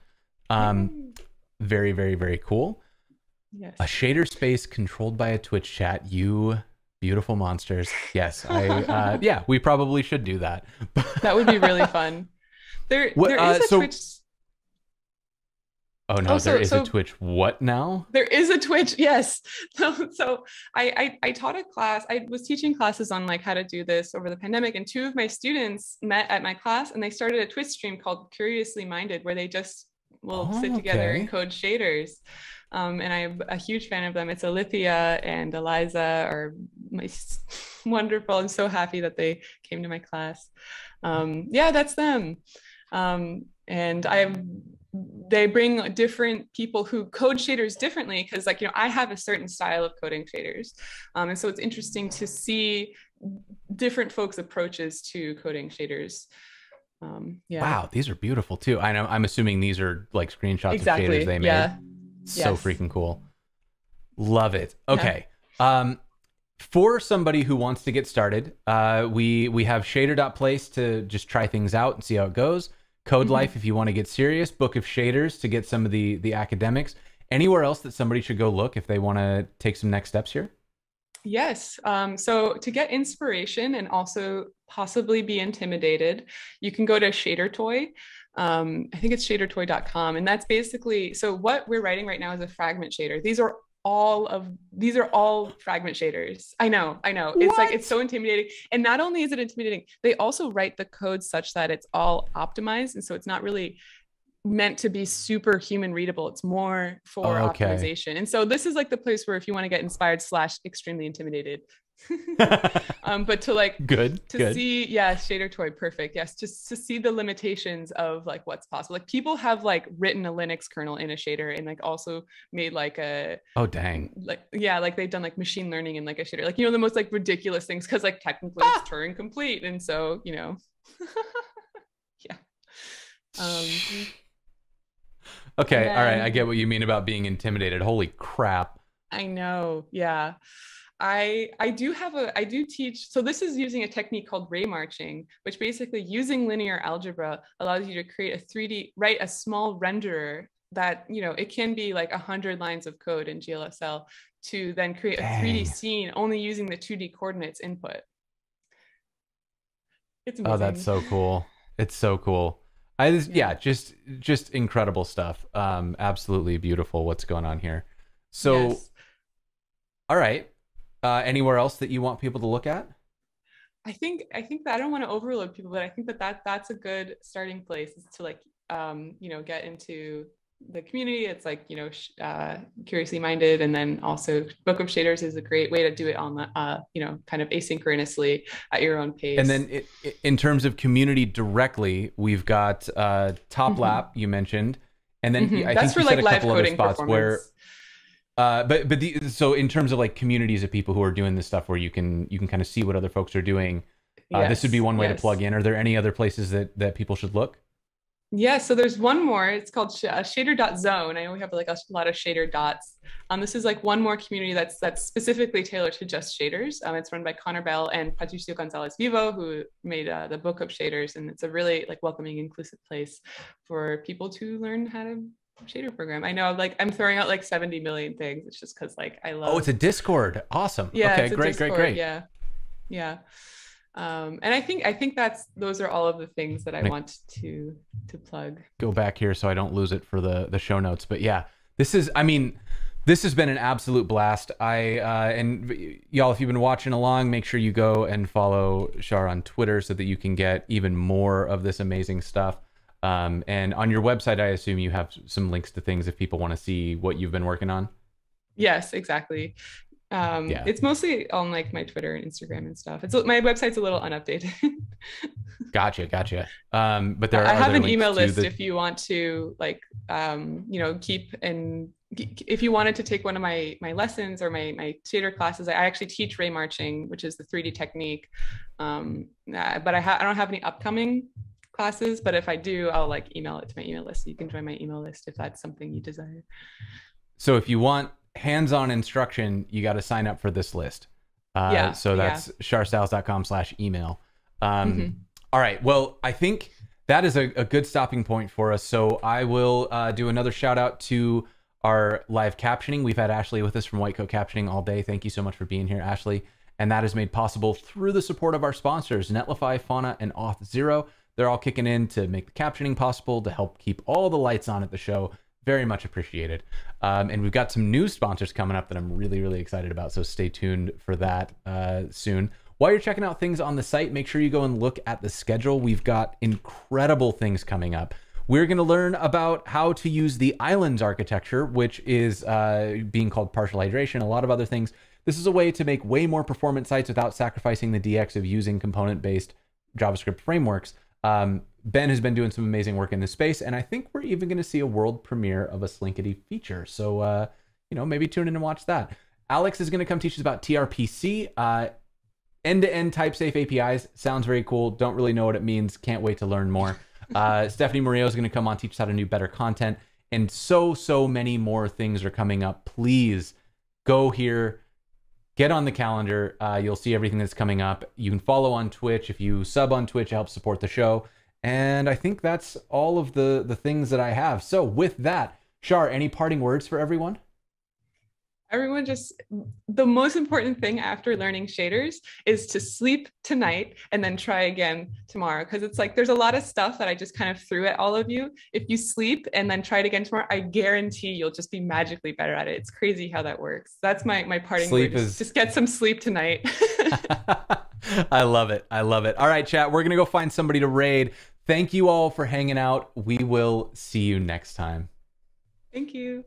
Um, very, very, very cool. yes. A shader space controlled by a Twitch chat. You beautiful monsters. Yes, I. Uh, yeah, we probably should do that. That would be really fun. There, What, there is uh, a so- Twitch. Oh no, Oh, so- there is so- a Twitch. What now? There is a Twitch, yes. So, so I, I I taught a class. I was teaching classes on like how to do this over the pandemic, and two of my students met at my class, and they started a Twitch stream called Curiously Minded, where they just will sit Oh, together okay. and code shaders. Um, and I'm a huge fan of them. It's Alithia and Eliza are my wonderful. I'm so happy that they came to my class. Um, yeah, that's them. Um, and I they bring different people who code shaders differently because like you know i have a certain style of coding shaders um, and so it's interesting to see different folks approaches to coding shaders um, yeah Wow, these are beautiful too. I know. I'm assuming these are like screenshots exactly of shaders they made. yeah So Yes. freaking cool. Love it. Okay. Um, for somebody who wants to get started, uh, we we have shader.place to just try things out and see how it goes. Code Mhm. Life if you want to get serious. Book of Shaders to get some of the the academics. Anywhere else that somebody should go look if they want to take some next steps here? Yes. Um, so to get inspiration and also possibly be intimidated, you can go to Shadertoy. Um, I think it's shadertoy.com. And that's basically so what we're writing right now is a fragment shader. These are all of these are all fragment shaders. I know, I know. It's like it's so intimidating. And not only is it intimidating, they also write the code such that it's all optimized. And so it's not really meant to be super human readable. It's more for Oh, okay. optimization. And so this is like the place where if you want to get inspired slash extremely intimidated. um, but to like good. to good. see yeah Shadertoy perfect yes just to see the limitations of like what's possible like people have like written a linux kernel in a shader and like also made like a oh dang. like yeah like they've done like machine learning in like a shader like you know the most like ridiculous things because like technically Ah! it's turing complete and so you know yeah um Okay, and all right. I get what you mean about being intimidated. Holy crap. I know. Yeah. I I do have a I do teach so this is using a technique called ray marching which basically using linear algebra allows you to create a 3D write a small renderer that you know it can be like 100 lines of code in GLSL to then create a 3D scene only using the 2D coordinates input. It's amazing. Oh, that's so cool. It's so cool. I just, yeah. Yeah. just just incredible stuff. Um, absolutely beautiful. What's going on here? So, Yes. all right. Uh, anywhere else that you want people to look at? I think I think that I don't want to overload people, but I think that, that that's a good starting place is to like um, you know get into the community. It's like you know sh- uh, curiously minded, and then also Book of Shaders is a great way to do it on the uh, you know kind of asynchronously at your own pace. And then, it, it- in terms of community directly, we've got uh, Top Mhm. Lap you mentioned, and then Mhm. I that's think for you like said a live couple other coding spots where. Uh, but but the, so in terms of like communities of people who are doing this stuff, where you can you can kind of see what other folks are doing. Uh, this would be one way to plug in. Are there any other places that that people should look? Yeah, so there's one more. It's called sh- uh, shader.zone. I know we have like a lot of shader dots. Um, this is like one more community that's that's specifically tailored to just shaders. Um, it's run by Connor Bell and Patricio Gonzalez Vivo, who made uh, the book of shaders, and it's a really like welcoming, inclusive place for people to learn how to shader program. I know, like I'm throwing out like 70 million things. It's just because like I love. Oh, it's a Discord. Awesome. yeah, okay, great, great, great. Yeah, yeah. Um, and I think I think that's those are all of the things that I Nick. want to to plug. Go back here so I don't lose it for the the show notes. But yeah, this is. I mean, this has been an absolute blast. I uh, and y'all, if you've been watching along, make sure you go and follow Char on Twitter so that you can get even more of this amazing stuff. Um, and on your website, I assume you have some links to things if people want to see what you've been working on. Yes, exactly. Um, Yeah. It's mostly on like my Twitter and Instagram and stuff. It's my website's a little unupdated. Gotcha, gotcha. Um, but there are I have an email list the- if you want to like um, you know keep and if you wanted to take one of my my lessons or my my shader classes. I actually teach ray marching, which is the 3D technique. Um, but I ha- I don't have any upcoming classes. But if I do, I'll like email it to my email list. so You can join my email list if that's something you desire. So if you want hands-on instruction, you got to sign up for this list. Uh, Yeah, So yeah. that's charstiles.com slash email. Um, Mhm. all right. Well, I think that is a, a good stopping point for us. So I will uh, do another shout out to our live captioning. We've had Ashley with us from White Coat Captioning all day. Thank you so much for being here, Ashley. And that is made possible through the support of our sponsors, Netlify, Fauna, and Auth Zero. They're all kicking in to make the captioning possible, to help keep all the lights on at the show. Very much appreciated. Um, and we've got some new sponsors coming up that I'm really, really excited about. So stay tuned for that uh, soon. While you're checking out things on the site, make sure you go and look at the schedule. We've got incredible things coming up. We're going to learn about how to use the islands architecture, which is uh, being called partial hydration, a lot of other things. This is a way to make way more performant sites without sacrificing the DX of using component based JavaScript frameworks. Um, ben has been doing some amazing work in this space, and I think we're even going to see a world premiere of a Slinkity feature. So, uh, you know, maybe tune in and watch that. Alex is going to come teach us about TRPC. Uh, end-to-end type safe apis sounds very cool. Don't really know what it means. Can't wait to learn more. Uh, stephanie morillo is going to come on teach us how to do better content and so so many more things are coming up. Please go here. Get on the calendar. Uh, you'll see everything that's coming up. You can follow on twitch. If you sub on twitch it helps support the show and i think that's all of the the things that i have. So with that Char any parting words for everyone Everyone just the most important thing after learning shaders is to sleep tonight and then try again tomorrow. Because it's like there's a lot of stuff that I just kind of threw at all of you. If you sleep and then try it again tomorrow, I guarantee you'll just be magically better at it. It's crazy how that works. That's my my parting Sleep word. is- Just, just get some sleep tonight. I love it. I love it. All right, chat. We're going to go find somebody to raid. Thank you all for hanging out. We will see you next time. Thank you.